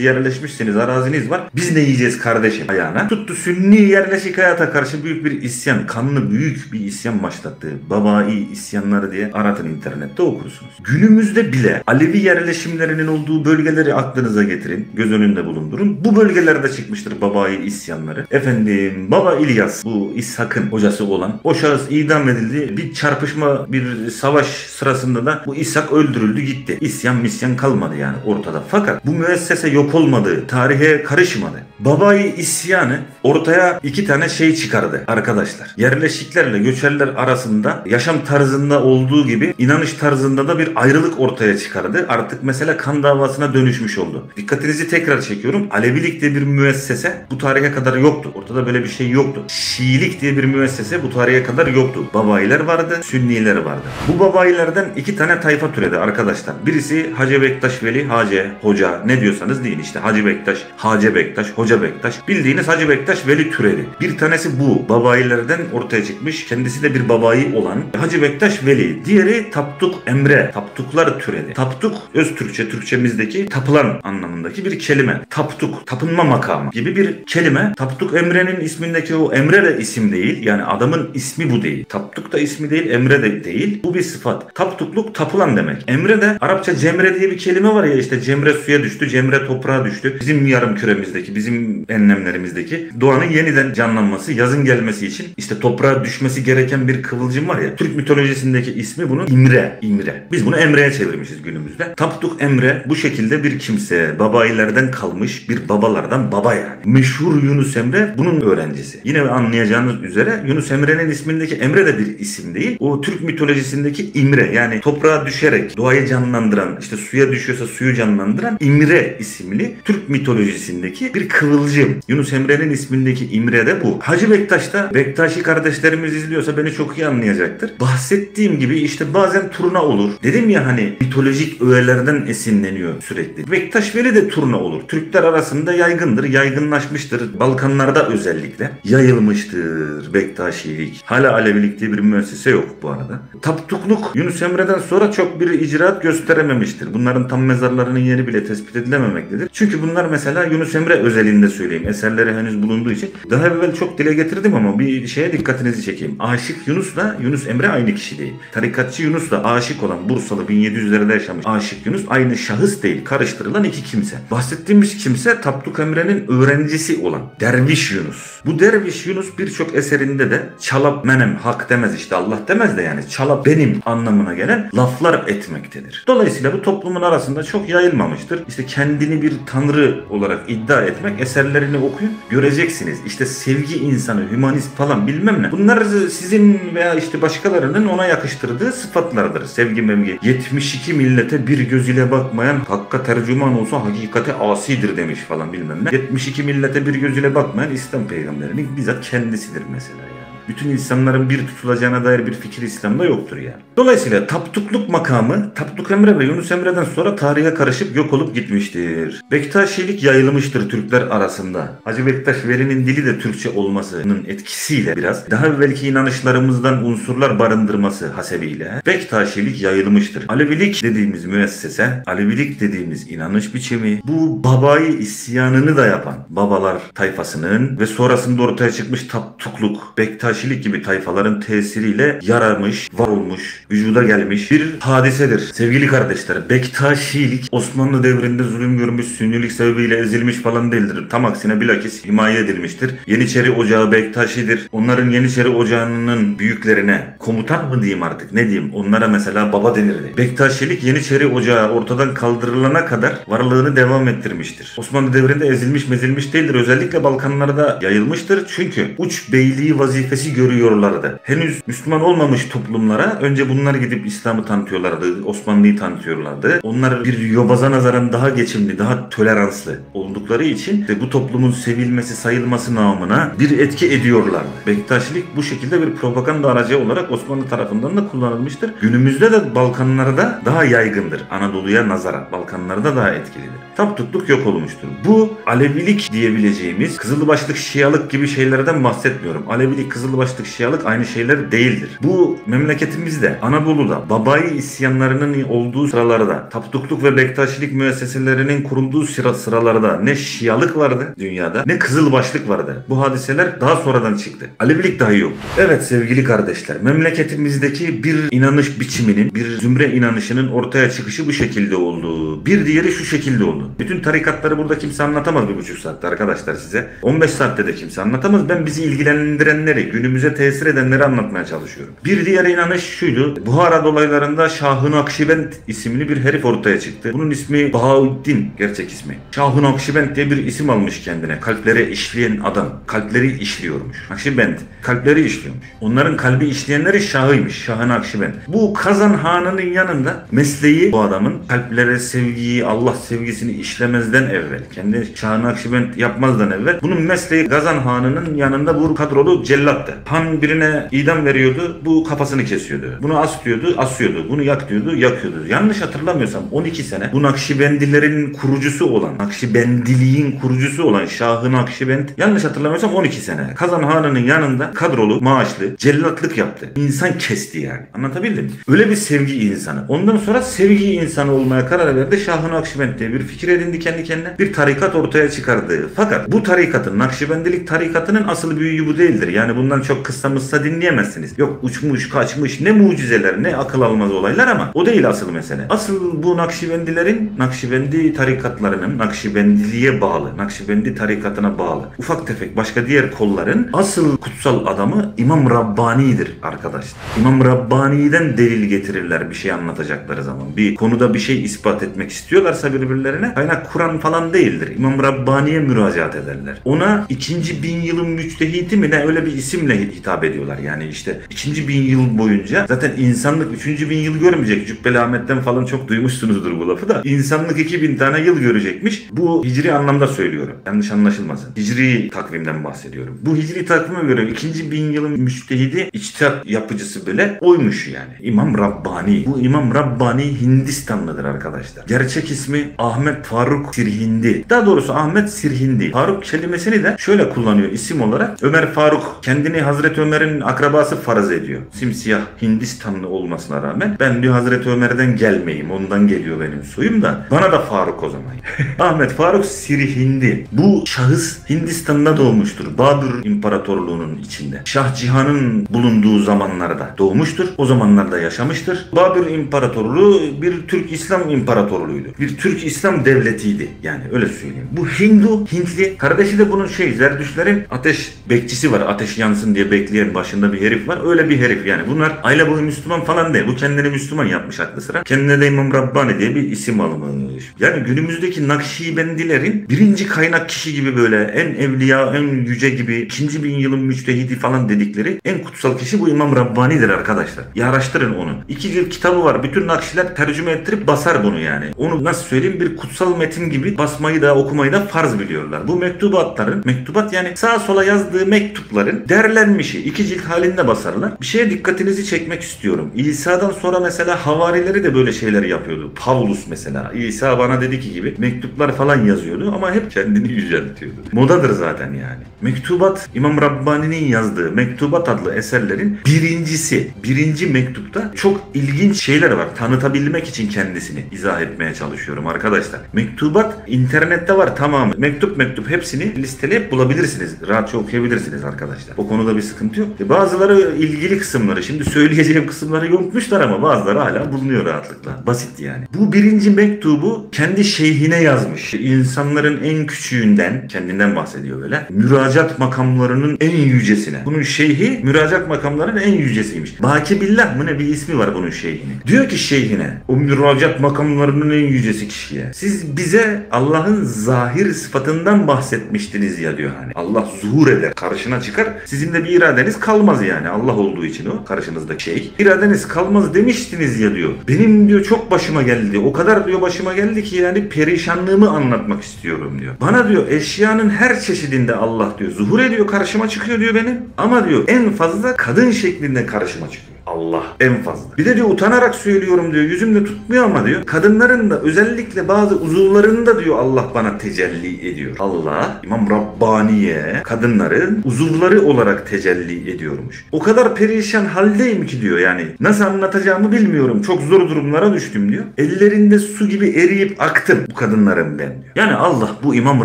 yerleşmişsiniz, araziniz var. Biz ne yiyeceğiz kardeşim ayağına. Tuttu Sünni yerleşik hayata karşı büyük bir isyan, kanlı büyük bir isyan başlattı. Babai isyanları diye aratın internette okursunuz. Günümüzde bile Alevi yerleşimlerinin olduğu bölgeleri aklınıza getirin. Göz önünde bulundurun. Bu bölgelerde çıkmıştır Babai isyanları. Efendim Baba İlyas bu İshak'ın hocası olan o şahıs idam edildi. Bir çarpışma bir savaş sırasında da bu İshak öldürüldü gitti. İsyan misyan kalmadı yani ortada. Fakat bu müessese yok olmadı. Tarihe karışmadı. Babai isyanı ortaya iki tane şey çıkardı arkadaşlar. Yerleşiklerle göçerler arasında yaşam tarzında olduğu gibi inanış tarzında da bir ayrılık ortaya çıkardı. Artık mesela kan davasına dönüşmüş oldu. Dikkatinizi tekrar çekiyorum. Alevilik diye bir müessese bu tarihe kadar yoktu. Ortada böyle bir şey yoktu. Şiilik diye bir müessese bu tarihe kadar yoktu. Babayiler vardı, Sünniler vardı. Bu babayilerden iki tane tayfa türedi arkadaşlar. Birisi Hacı Bektaş Veli, Hacı, Hoca ne diyorsanız deyin işte Hacı Bektaş, Hacı Bektaş, Hoca Bektaş. Bildiğiniz Hacı Bektaş Veli türedi. Bir tanesi bu babayilerden ortaya çıkmış. Kendisi de bir babayi olan Hacı Bektaş Veli. Diğeri Tapduk Emre. Tapduklar türedi. Tapduk öz Türkçe, Türkçemizdeki tapılan anlamındaki bir kelime. Tapduk, tapınma makamı gibi bir kelime. Tapduk Emre'nin ismindeki o Emre de isim değil. Yani adamın ismi bu değil. Tapduk da ismi değil, Emre de değil. Bu bir sıfat. Tapdukluk tapılan demek. Emre de Arapça Cemre diye bir kelime var ya işte Cemre suya düştü, Cemre toprağa düştü. Bizim yarım küremizdeki, bizim enlemlerimizdeki doğanın yeniden canlanması, yazın gelmesi için işte toprağa düşmesi gereken bir kıvılcım var ya. Türk mitolojisindeki ismi bunun İmre. İmre. Biz bunu Emre'ye çevirmişiz günümüzde. Tapduk Emre bu şekilde bir kimse. Babayilerden kalmış bir babalardan baba yani. Meşhur Yunus Emre bunun öğrencisi. Yine anlayacağınız üzere Yunus Emre'nin ismindeki Emre de bir isim değil. O Türk mitolojisindeki İmre yani toprağa düşerek doğayı canlandıran işte suya düşüyorsa suyu canlandıran İmre isimli Türk mitolojisindeki bir kıvılcım. Yunus Emre'nin ismindeki İmre de bu. Hacı Bektaş da Bektaşi kardeşlerimiz izliyorsa beni çok iyi anlayacaktır. Bahsettiğim gibi işte bazen turna olur. Dedim ya hani mitolojik öğelerden esinleniyor sürekli. Bektaş Veli de turna olur. Türkler arasında yaygındır, yaygınlaşmıştır. Balkanlarda özellikle yayılmıştır Bektaşilik. Hala Alevilik diye bir müessese yok bu arada. Taptukluk Yunus Emre'den sonra çok bir icraat gösterememiştir. Bunların tam mezarlarının yeri bile tespit edilememektedir. Çünkü bunlar mesela Yunus Emre özelinde söyleyeyim. Eserleri henüz bulunduğu için. Daha evvel çok dile getirdim ama bir şeye dikkatinizi çekeyim. Aşık Yunus'la Yunus Emre aynı kişi değil. Tarikatçı Yunus'la aşık olan Bursalı 1700'lerde yaşamış aşık Yunus aynı şahıs değil. Karıştırılan iki kimse. Bahsettiğimiz kimse Tapduk Emre'nin öğrencisi olan Derviş Yunus. Bu Derviş Yunus birçok eserinde de çalap menem hak demez işte Allah demez de yani çalap benim anlamına gelen laflar etmektedir. Dolayısıyla bu toplumun arasında çok yayılmamıştır. İşte kendini bir tanrı olarak iddia etmek eserlerini okuyun göreceksiniz. İşte sevgi insanı, hümanist falan bilmem ne. Bunlar sizin veya işte başkalarının ona yakıştırdığı sıfatlardır. Sevgi mevgi. 72 millete bir gözüyle bakmayan hakka tercüman olsa hakikate asidir demiş falan bilmem ne. 72 millete bir gözüyle bakmayan İslam peygamberinin bizzat kendisidir mesela. Bütün insanların bir tutulacağına dair bir fikir İslam'da yoktur yani. Dolayısıyla taptukluk makamı Tapduk Emre ve Yunus Emre'den sonra tarihe karışıp yok olup gitmiştir. Bektaşilik yayılmıştır Türkler arasında. Hacı Bektaş Veli'nin dili de Türkçe olmasının etkisiyle biraz daha evvelki inanışlarımızdan unsurlar barındırması hasebiyle Bektaşilik yayılmıştır. Alevilik dediğimiz müessese, Alevilik dediğimiz inanış biçimi bu babayı isyanını da yapan babalar tayfasının ve sonrasında ortaya çıkmış taptukluk, Bektaşilik gibi tayfaların tesiriyle yaramış, var olmuş, vücuda gelmiş bir hadisedir. Sevgili kardeşler, Bektaşilik Osmanlı devrinde zulüm görmüş, sünnilik sebebiyle ezilmiş falan değildir. Tam aksine bilakis himaye edilmiştir. Yeniçeri Ocağı Bektaşidir. Onların Yeniçeri Ocağı'nın büyüklerine komutan mı diyeyim artık ne diyeyim onlara mesela baba denirdi. Bektaşilik Yeniçeri Ocağı ortadan kaldırılana kadar varlığını devam ettirmiştir. Osmanlı devrinde ezilmiş mezilmiş değildir. Özellikle Balkanlarda yayılmıştır. Çünkü uç beyliği vazifesi sesi görüyorlardı. Henüz Müslüman olmamış toplumlara önce bunlar gidip İslam'ı tanıtıyorlardı, Osmanlı'yı tanıtıyorlardı. Onlar bir yobaza nazaran daha geçimli, daha toleranslı oldukları için de bu toplumun sevilmesi, sayılması namına bir etki ediyorlardı. Bektaşilik bu şekilde bir propaganda aracı olarak Osmanlı tarafından da kullanılmıştır. Günümüzde de Balkanlarda daha yaygındır. Anadolu'ya nazaran Balkanlarda daha etkilidir. Taptukluk yok olmuştur. Bu Alevilik diyebileceğimiz Kızılbaşlık Şialık gibi şeylerden bahsetmiyorum. Alevilik, Kızılbaşlık Şialık aynı şeyler değildir. Bu memleketimizde, Anadolu'da, Babayi isyanlarının olduğu sıralarda, Taptukluk ve Bektaşilik müesseselerinin kurulduğu sıra sıralarda ne Şialık vardı dünyada ne Kızılbaşlık vardı. Bu hadiseler daha sonradan çıktı. Alevilik dahi yok. Evet sevgili kardeşler, memleketimizdeki bir inanış biçiminin, bir zümre inanışının ortaya çıkışı bu şekilde oldu. Bir diğeri şu şekilde oldu. Bütün tarikatları burada kimse anlatamaz bir buçuk saatte arkadaşlar size. 15 saatte de kimse anlatamaz. Ben bizi ilgilendirenleri, günümüze tesir edenleri anlatmaya çalışıyorum. Bir diğer inanış şuydu. Buhara dolaylarında Şahın Akşibend isimli bir herif ortaya çıktı. Bunun ismi Bahauddin gerçek ismi. Şahın Akşibend diye bir isim almış kendine. Kalplere işleyen adam. Kalpleri işliyormuş. Akşibend. Kalpleri işliyormuş. Onların kalbi işleyenleri Şahıymış. Şahın Akşibend. Bu Kazan Hanı'nın yanında mesleği bu adamın kalplere sevgiyi, Allah sevgisini işlemezden evvel, kendi Şahın Akşibend yapmazdan evvel bunun mesleği Gazan Hanı'nın yanında bu kadrolu cellattı. Han birine idam veriyordu, bu kafasını kesiyordu. Bunu as diyordu, asıyordu. Bunu yak diyordu, yakıyordu. Yanlış hatırlamıyorsam 12 sene bu Nakşibendilerin kurucusu olan, Nakşibendiliğin kurucusu olan Şahı Nakşibend yanlış hatırlamıyorsam 12 sene Kazan Hanı'nın yanında kadrolu, maaşlı, cellatlık yaptı. İnsan kesti yani. Anlatabildim mi? Öyle bir sevgi insanı. Ondan sonra sevgi insanı olmaya karar verdi. Şahı Nakşibend diye bir fikir edindi kendi kendine. Bir tarikat ortaya çıkardı. Fakat bu tarikatın, Nakşibendilik tarikatının asıl büyüğü bu değildir. Yani bundan çok kısa mıssa dinleyemezsiniz. Yok uçmuş, kaçmış, ne mucizeler, ne akıl almaz olaylar ama o değil asıl mesele. Asıl bu Nakşibendilerin, Nakşibendi tarikatlarının, Nakşibendiliğe bağlı, Nakşibendi tarikatına bağlı, ufak tefek başka diğer kolların asıl kutsal adamı İmam Rabbani'dir arkadaşlar. İmam Rabbani'den delil getirirler bir şey anlatacakları zaman. Bir konuda bir şey ispat etmek istiyorlarsa birbirlerine kaynak Kur'an falan değildir. İmam Rabbani'ye müracaat ederler. Ona ikinci bin yılın müçtehidi mi ne öyle bir isimle hitap ediyorlar. Yani işte ikinci bin yıl boyunca zaten insanlık üçüncü bin yıl görmeyecek. Cübbeli Ahmet'ten falan çok duymuşsunuzdur bu lafı da. İnsanlık 2000 tane yıl görecekmiş. Bu hicri anlamda söylüyorum. Yanlış anlaşılmasın. Hicri takvimden bahsediyorum. Bu hicri takvime göre ikinci bin yılın müçtehidi içtihat yapıcısı böyle oymuş yani. İmam Rabbani. Bu İmam Rabbani Hindistanlıdır arkadaşlar. Gerçek ismi Ahmet Faruk Sirhindi. Daha doğrusu Ahmet Sirhindi. Faruk kelimesini de şöyle kullanıyor isim olarak. Ömer Faruk kendini Hazreti Ömer'in akrabası farz ediyor. Simsiyah Hindistanlı olmasına rağmen ben diyor Hazreti Ömer'den gelmeyim. Ondan geliyor benim soyum da. Bana da Faruk o zaman. Ahmet Faruk Sirhindi. Bu şahıs Hindistan'da doğmuştur. Babür İmparatorluğu'nun içinde. Şah Cihan'ın bulunduğu zamanlarda doğmuştur. O zamanlarda yaşamıştır. Babür İmparatorluğu bir Türk İslam İmparatorluğuydu. Bir Türk İslam devletiydi. Yani öyle söyleyeyim. Bu Hindu, Hintli. Kardeşi de bunun şey Zerdüşlerin ateş bekçisi var. Ateş yansın diye bekleyen başında bir herif var. Öyle bir herif yani. Bunlar aile boyu Müslüman falan değil. Bu kendini Müslüman yapmış aklı sıra. Kendine de İmam Rabbani diye bir isim almış. Yani günümüzdeki Nakşibendilerin birinci kaynak kişi gibi böyle en evliya, en yüce gibi ikinci bin yılın müçtehidi falan dedikleri en kutsal kişi bu İmam Rabbani'dir arkadaşlar. Ya araştırın onu. İki cilt kitabı var. Bütün Nakşiler tercüme ettirip basar bunu yani. Onu nasıl söyleyeyim bir kutsal metin gibi basmayı da okumayı da farz biliyorlar. Bu mektubatların, mektubat yani sağa sola yazdığı mektupların derlenmişi iki cilt halinde basarlar. Bir şeye dikkatinizi çekmek istiyorum. İsa'dan sonra mesela havarileri de böyle şeyler yapıyordu. Pavlus mesela. İsa bana dedi ki gibi mektuplar falan yazıyordu ama hep kendini yüceltiyordu. Modadır zaten yani. Mektubat İmam Rabbani'nin yazdığı Mektubat adlı eserlerin birincisi. Birinci mektupta çok ilginç şeyler var. Tanıtabilmek için kendisini izah etmeye çalışıyorum arkadaşlar. Mektubat internette var tamamı. Mektup mektup hepsini listeleyip bulabilirsiniz. Rahatça okuyabilirsiniz arkadaşlar. O konuda bir sıkıntı yok. E bazıları ilgili kısımları şimdi söyleyeceğim kısımları yontmuşlar ama bazıları hala bulunuyor rahatlıkla. Basit yani. Bu birinci mektubu kendi şeyhine yazmış. İnsanların en küçüğünden kendinden bahsediyor böyle. Müracaat makamlarının en yücesine. Bunun şeyhi müracaat makamlarının en yücesiymiş. Baki Billah mı ne bir ismi var bunun şeyhinin. Diyor ki şeyhine o müracaat makamlarının en yücesi kişiye. Siz bize Allah'ın zahir sıfatından bahsetmiştiniz ya diyor hani. Allah zuhur eder karşına çıkar. Sizin Sizin de bir iradeniz kalmaz yani. Allah olduğu için o karşınızdaki şey. İradeniz kalmaz demiştiniz ya diyor. Benim diyor çok başıma geldi. O kadar diyor başıma geldi ki yani perişanlığımı anlatmak istiyorum diyor. Bana diyor eşyanın her çeşidinde Allah diyor zuhur ediyor karşıma çıkıyor diyor benim. Ama diyor en fazla kadın şeklinde karşıma çıkıyor. Allah en fazla. Bir de diyor utanarak söylüyorum diyor. Yüzümde tutmuyor ama diyor. Kadınların da özellikle bazı uzuvlarında diyor Allah bana tecelli ediyor. Allah İmam Rabbani'ye kadınların uzuvları olarak tecelli ediyormuş. O kadar perişan haldeyim ki diyor yani. Nasıl anlatacağımı bilmiyorum. Çok zor durumlara düştüm diyor. Ellerinde su gibi eriyip aktım bu kadınların ben diyor. Yani Allah bu İmam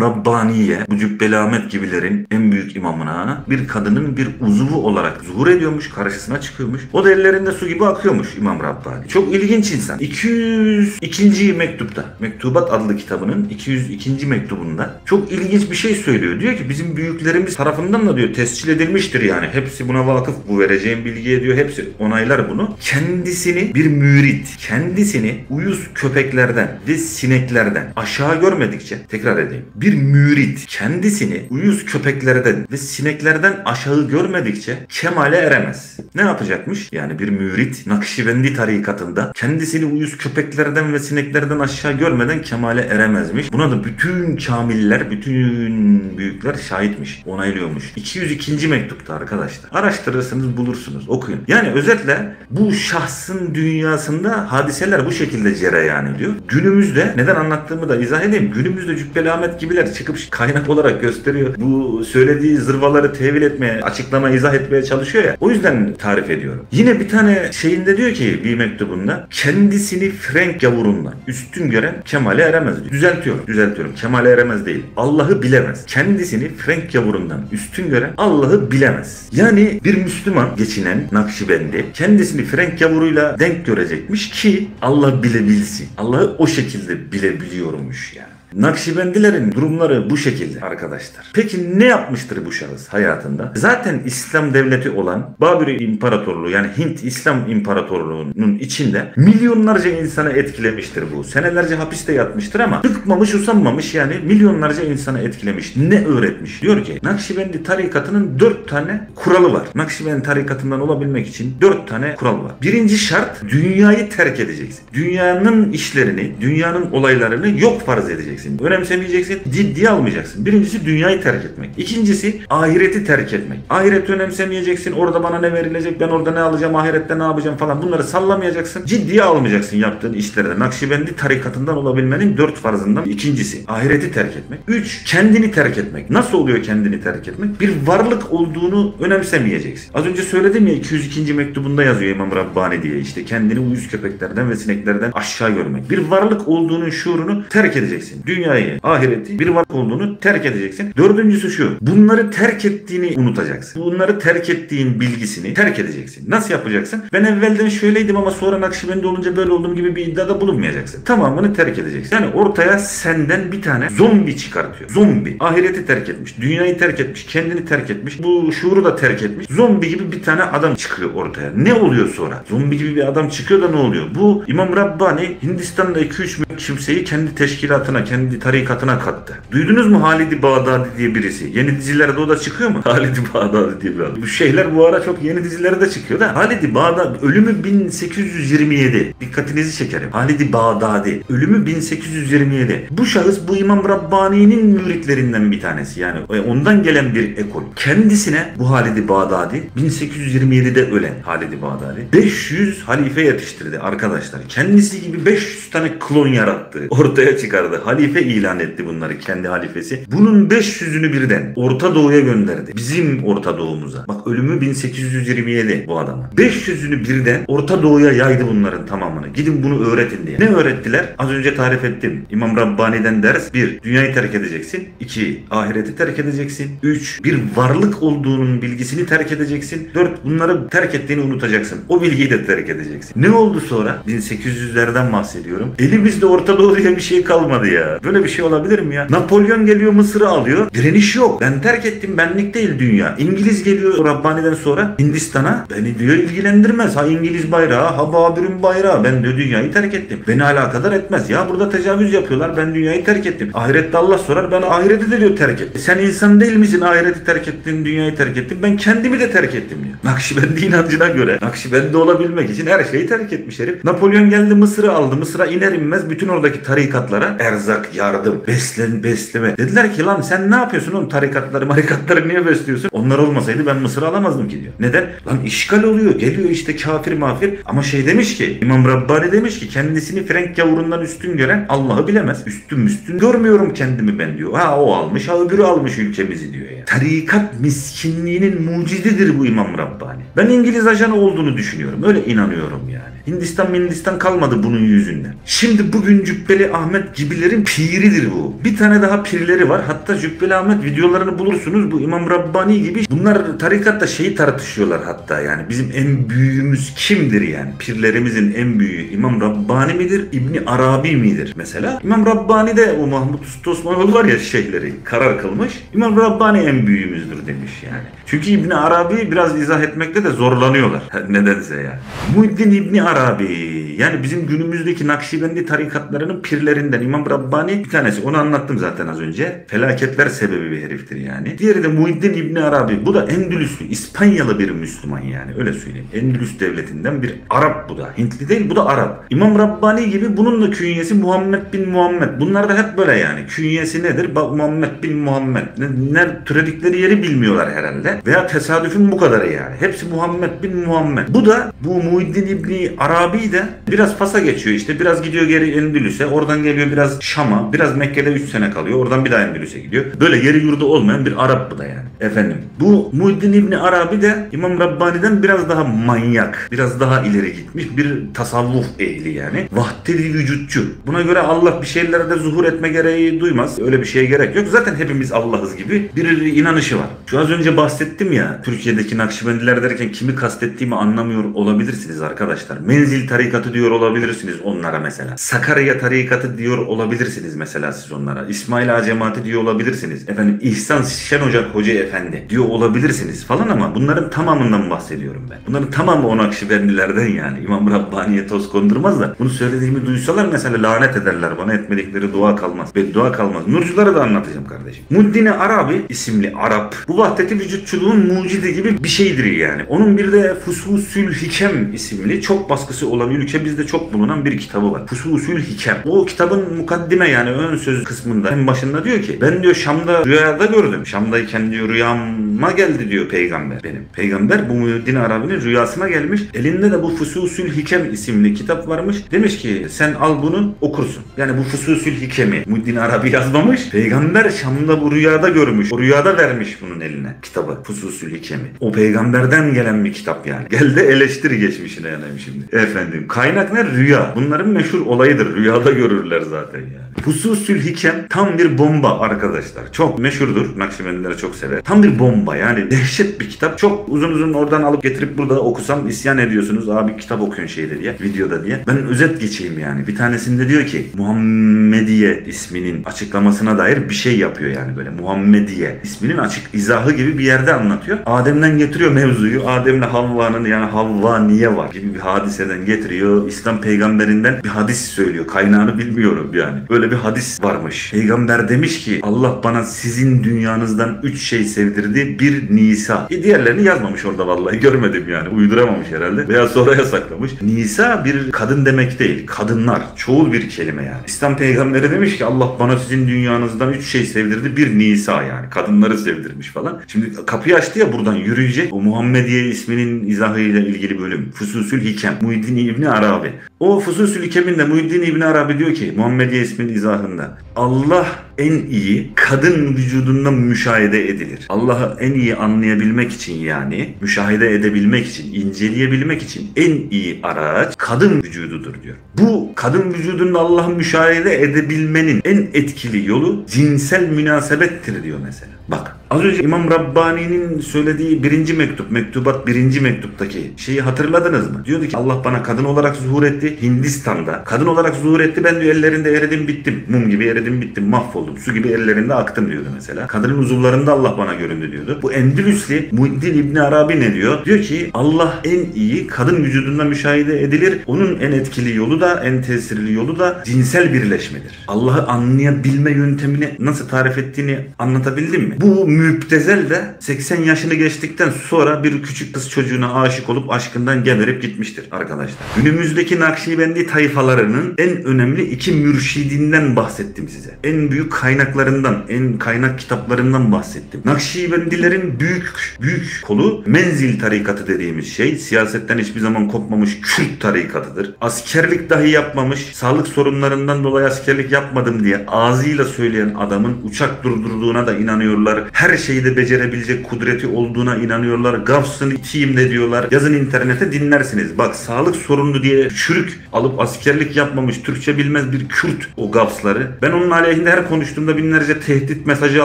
Rabbani'ye bu Cübbeli Ahmet gibilerin en büyük imamına bir kadının bir uzuvu olarak zuhur ediyormuş. Karşısına çıkıyormuş. O da ellerinde su gibi akıyormuş İmam Rabbani. Çok ilginç insan. 202. mektupta, Mektubat adlı kitabının 202. mektubunda çok ilginç bir şey söylüyor. Diyor ki bizim büyüklerimiz tarafından da diyor tescil edilmiştir yani. Hepsi buna vakıf bu vereceğim bilgiye diyor. Hepsi onaylar bunu. Kendisini bir mürit, kendisini uyuz köpeklerden ve sineklerden aşağı görmedikçe tekrar edeyim. Bir mürit kendisini uyuz köpeklerden ve sineklerden aşağı görmedikçe kemale eremez. Ne yapacakmış? Yani bir mürit Nakşibendi tarikatında kendisini uyuz köpeklerden ve sineklerden aşağı görmeden kemale eremezmiş. Buna da bütün kamiller, bütün büyükler şahitmiş, onaylıyormuş. 202. mektupta arkadaşlar. Araştırırsınız bulursunuz, okuyun. Yani özetle bu şahsın dünyasında hadiseler bu şekilde cereyan ediyor. Günümüzde neden anlattığımı da izah edeyim. Günümüzde Cübbeli Ahmet gibiler çıkıp kaynak olarak gösteriyor. Bu söylediği zırvaları tevil etmeye, açıklama, izah etmeye çalışıyor ya. O yüzden tarif ediyorum. Yine bir tane şeyinde diyor ki bir mektubunda kendisini Frank gavurundan üstün gören kemale eremez diyor. Düzeltiyorum, düzeltiyorum. Kemale eremez değil. Allah'ı bilemez. Kendisini Frank gavurundan üstün gören Allah'ı bilemez. Yani bir Müslüman geçinen Nakşibendi kendisini Frank gavuruyla denk görecekmiş ki Allah bilebilsin. Allah'ı o şekilde bilebiliyormuş yani. Nakşibendilerin durumları bu şekilde arkadaşlar. Peki ne yapmıştır bu şahıs hayatında? Zaten İslam devleti olan Babür İmparatorluğu yani Hint İslam İmparatorluğu'nun içinde milyonlarca insanı etkilemiştir bu. Senelerce hapiste yatmıştır ama bıkmamış usanmamış yani milyonlarca insanı etkilemiş. Ne öğretmiş? Diyor ki Nakşibendi tarikatının dört tane kuralı var. Nakşibendi tarikatından olabilmek için dört tane kural var. Birinci şart dünyayı terk edeceksin. Dünyanın işlerini, dünyanın olaylarını yok farz edeceksin edeceksin. Önemsemeyeceksin. Ciddiye almayacaksın. Birincisi dünyayı terk etmek. İkincisi ahireti terk etmek. Ahireti önemsemeyeceksin. Orada bana ne verilecek? Ben orada ne alacağım? Ahirette ne yapacağım falan. Bunları sallamayacaksın. Ciddiye almayacaksın yaptığın işlerde. Nakşibendi tarikatından olabilmenin dört farzından ikincisi. Ahireti terk etmek. Üç, kendini terk etmek. Nasıl oluyor kendini terk etmek? Bir varlık olduğunu önemsemeyeceksin. Az önce söyledim ya 202. mektubunda yazıyor İmam Rabbani diye işte kendini uyuz köpeklerden ve sineklerden aşağı görmek. Bir varlık olduğunun şuurunu terk edeceksin dünyayı, ahireti bir varlık olduğunu terk edeceksin. Dördüncüsü şu. Bunları terk ettiğini unutacaksın. Bunları terk ettiğin bilgisini terk edeceksin. Nasıl yapacaksın? Ben evvelden şöyleydim ama sonra Nakşibendi olunca böyle olduğum gibi bir iddiada bulunmayacaksın. Tamamını terk edeceksin. Yani ortaya senden bir tane zombi çıkartıyor. Zombi. Ahireti terk etmiş. Dünyayı terk etmiş. Kendini terk etmiş. Bu şuuru da terk etmiş. Zombi gibi bir tane adam çıkıyor ortaya. Ne oluyor sonra? Zombi gibi bir adam çıkıyor da ne oluyor? Bu İmam Rabbani Hindistan'da 2-3 kimseyi kendi teşkilatına, kendi kendi tarikatına kattı. Duydunuz mu Halid-i Bağdadi diye birisi? Yeni dizilerde o da çıkıyor mu? Halid-i Bağdadi diye bir adam. Bu şeyler bu ara çok yeni dizilerde çıkıyor da. Halid-i Bağdadi ölümü 1827. Dikkatinizi çekerim. Halid-i Bağdadi ölümü 1827. Bu şahıs bu İmam Rabbani'nin müritlerinden bir tanesi. Yani ondan gelen bir ekol. Kendisine bu Halid-i Bağdadi 1827'de ölen Halid-i Bağdadi 500 halife yetiştirdi arkadaşlar. Kendisi gibi 500 tane klon yarattı. Ortaya çıkardı. Halife halife ilan etti bunları kendi halifesi. Bunun 500'ünü birden Orta Doğu'ya gönderdi. Bizim Orta Doğu'muza. Bak ölümü 1827 bu adamın. 500'ünü birden Orta Doğu'ya yaydı bunların tamamını. Gidin bunu öğretin diye. Ne öğrettiler? Az önce tarif ettim. İmam Rabbani'den ders 1. Dünyayı terk edeceksin. 2. Ahireti terk edeceksin. 3. Bir varlık olduğunun bilgisini terk edeceksin. 4. Bunları terk ettiğini unutacaksın. O bilgiyi de terk edeceksin. Ne oldu sonra? 1800'lerden bahsediyorum. Elimizde Orta Doğu diye bir şey kalmadı ya. Böyle bir şey olabilir mi ya? Napolyon geliyor Mısır'ı alıyor. Direniş yok. Ben terk ettim. Benlik değil dünya. İngiliz geliyor Rabbani'den sonra Hindistan'a. Beni diyor ilgilendirmez. Ha İngiliz bayrağı, ha Babür'ün bayrağı. Ben diyor dünyayı terk ettim. Beni alakadar etmez. Ya burada tecavüz yapıyorlar. Ben dünyayı terk ettim. Ahirette Allah sorar. Ben ahireti de diyor terk ettim. Sen insan değil misin? Ahireti terk ettin, dünyayı terk ettin. Ben kendimi de terk ettim diyor. Nakşibendi inancına göre. Nakşibendi olabilmek için her şeyi terk etmiş herif. Napolyon geldi Mısır'ı aldı. Mısır'a iner inmez bütün oradaki tarikatlara erzak, yardım, beslen, besleme. Dediler ki lan sen ne yapıyorsun oğlum tarikatları, marikatları niye besliyorsun? Onlar olmasaydı ben Mısır'ı alamazdım ki diyor. Neden? Lan işgal oluyor. Geliyor işte kafir mafir. Ama şey demiş ki İmam Rabbani demiş ki kendisini Frank gavurundan üstün gören Allah'ı bilemez. Üstün üstün görmüyorum kendimi ben diyor. Ha o almış ha öbürü almış ülkemizi diyor ya. Tarikat miskinliğinin mucididir bu İmam Rabbani. Ben İngiliz ajanı olduğunu düşünüyorum. Öyle inanıyorum yani. Hindistan Hindistan kalmadı bunun yüzünden. Şimdi bugün Cübbeli Ahmet gibilerin piridir bu. Bir tane daha pirleri var. Hatta Cübbeli Ahmet videolarını bulursunuz. Bu İmam Rabbani gibi. Bunlar tarikatta şeyi tartışıyorlar hatta yani. Bizim en büyüğümüz kimdir yani? Pirlerimizin en büyüğü İmam Rabbani midir? İbni Arabi midir mesela? İmam Rabbani de o Mahmut Usta Osmanoğlu var ya şeyhleri karar kılmış. İmam Rabbani en büyüğümüzdür demiş yani. Çünkü İbni Arabi biraz izah etmekte de zorlanıyorlar. Nedense yani. Muhyiddin İbni Arabi yani bizim günümüzdeki Nakşibendi tarikatlarının pirlerinden İmam Rabbani bir tanesi. Onu anlattım zaten az önce. Felaketler sebebi bir heriftir yani. Diğeri de Muhyiddin İbni Arabi. Bu da Endülüslü, İspanyalı bir Müslüman yani. Öyle söyleyeyim. Endülüs devletinden bir Arap bu da. Hintli değil bu da Arap. İmam Rabbani gibi bunun da künyesi Muhammed bin Muhammed. Bunlar da hep böyle yani. Künyesi nedir? Bak Muhammed bin Muhammed. Ne, ne türedikleri yeri bilmiyorlar herhalde. Veya tesadüfün bu kadarı yani. Hepsi Muhammed bin Muhammed. Bu da bu Muhyiddin İbni Arabi de biraz Fas'a geçiyor işte. Biraz gidiyor geri Endülüs'e. Oradan geliyor biraz Şam'a. Biraz Mekke'de 3 sene kalıyor. Oradan bir daha Endülüs'e gidiyor. Böyle yeri yurdu olmayan bir Arap bu da yani. Efendim. Bu Muhyiddin İbni Arabi de İmam Rabbani'den biraz daha manyak. Biraz daha ileri gitmiş. Bir tasavvuf ehli yani. Vahdedi vücutçu. Buna göre Allah bir şeylerde zuhur etme gereği duymaz. Öyle bir şeye gerek yok. Zaten hepimiz Allah'ız gibi bir inanışı var. Şu az önce bahsettim ya Türkiye'deki Nakşibendiler derken kimi kastettiğimi anlamıyor olabilirsiniz arkadaşlar. Menzil tarikatı diyor olabilirsiniz onlara mesela. Sakarya tarikatı diyor olabilirsiniz mesela siz onlara. İsmail Ağa cemaati diyor olabilirsiniz. Efendim İhsan Şen Ocak Hoca Efendi diyor olabilirsiniz falan ama bunların tamamından bahsediyorum ben. Bunların tamamı o Nakşibendilerden yani. İmam Rabbani'ye toz kondurmaz da bunu söylediğimi duysalar mesela lanet ederler bana etmedikleri dua kalmaz. Beddua kalmaz. Nurculara da anlatacağım kardeşim. Muddin Arabi isimli Arap. Bu vahdeti vücutçuluğun mucidi gibi bir şeydir yani. Onun bir de Fususül Hikem isimli çok baskısı olan ülkemizde çok bulunan bir kitabı var. Fususül Hikem. O kitabın mukaddime yani ön söz kısmında en başında diyor ki ben diyor Şam'da rüyada gördüm. Şam'dayken diyor rüyama geldi diyor peygamber benim. Peygamber bu Muhyiddin Arabi'nin rüyasına gelmiş. Elinde de bu Fususül Hikem isimli kitap varmış. Demiş ki sen al bunu okursun. Yani bu Fususül Hikemi Muhyiddin Arabi yazmamış. Peygamber Şam'da bu rüyada görmüş. O rüyada vermiş bunun eline kitabı. Fususül Hikemi. O peygamberden gelen bir kitap yani. Gel de eleştir geçmişine yani şimdi. Efendim kaynak ne? Rüya. Bunların meşhur olayıdır. Rüyada görürler zaten yani. Fususül Hikem tam bir bomba arkadaşlar. Çok meşhurdur. Nakşibendiler çok sever. Tam bir bomba yani. Dehşet bir kitap. Çok uzun uzun oradan alıp getirip burada okusam isyan ediyorsunuz. Abi kitap okuyun şeyde diye. Videoda diye. Ben özet geçeyim yani. Bir tanesinde diyor ki Muhammediye isminin açıklamasına dair bir şey yapıyor yani böyle. Muhammediye isminin açık izahı gibi bir yerde anlatıyor. Adem'den getiriyor mevzuyu. Adem'le Havva'nın yani Havva niye var gibi bir hadiseden getiriyor. İslam peygamberinden bir hadis söylüyor. Kaynağını bilmiyorum yani. Böyle bir hadis varmış. Peygamber demiş ki Allah bana sizin dünyanızdan üç şey sevdirdi. Bir Nisa. E diğerlerini yazmamış orada vallahi görmedim yani. Uyduramamış herhalde. Veya sonra yasaklamış. Nisa bir kadın demek değil. Kadınlar. Çoğul bir kelime yani. İslam peygamberi demiş ki Allah bana sizin dünyanızdan üç şey sevdirdi. Bir Nisa yani. Kadınları sevdirmiş falan. Şimdi kapıyı açtı ya buradan yürüyecek. O Muhammediye isminin izahıyla ilgili bölüm. Fususül Hikem. Muhyiddin İbni Arabi. O Fususül Hikem'inde Muhyiddin İbni Arabi diyor ki Muhammediye isminin izahında. Allah en iyi kadın vücudunda müşahede edilir. Allah'ı en iyi anlayabilmek için yani müşahede edebilmek için, inceleyebilmek için en iyi araç kadın vücududur diyor. Bu kadın vücudunda Allah'ı müşahede edebilmenin en etkili yolu cinsel münasebettir diyor mesela. Bak az önce İmam Rabbani'nin söylediği birinci mektup, mektubat birinci mektuptaki şeyi hatırladınız mı? Diyordu ki Allah bana kadın olarak zuhur etti. Etti Hindistan'da. Kadın olarak zuhur etti ben diyor ellerinde eridim bittim. Mum gibi eridim bittim mahvoldum. Su gibi ellerinde aktım diyordu mesela. Kadının uzuvlarında Allah bana göründü diyordu. Bu Endülüsli Muhiddin İbni Arabi ne diyor? Diyor ki Allah en iyi kadın vücudunda müşahede edilir. Onun en etkili yolu da en tesirli yolu da cinsel birleşmedir. Allah'ı anlayabilme yöntemini nasıl tarif ettiğini anlatabildim mi? Bu müptezel de 80 yaşını geçtikten sonra bir küçük kız çocuğuna aşık olup aşkından geberip gitmiştir arkadaşlar. Günümüzdeki Nakşibendi tayfalarının en önemli iki mürşidinden bahsettim size. En büyük kaynaklarından, en kaynak kitaplarından bahsettim. Nakşibendilerin büyük büyük kolu menzil tarikatı dediğimiz şey. Siyasetten hiçbir zaman kopmamış Kürt tarikatıdır. Askerlik dahi yapmamış, sağlık sorunlarından dolayı askerlik yapmadım diye ağzıyla söyleyen adamın uçak durdurduğuna da inanıyorlar. Her şeyi de becerebilecek kudreti olduğuna inanıyorlar. Gavs'ın itiyim de diyorlar. Yazın internete dinlersiniz. Bak sağlık sorunlu diye çürük alıp askerlik yapmamış, Türkçe bilmez bir Kürt o Gavs'ları. Ben onun aleyhinde her konuştuğumda binlerce tehdit mesajı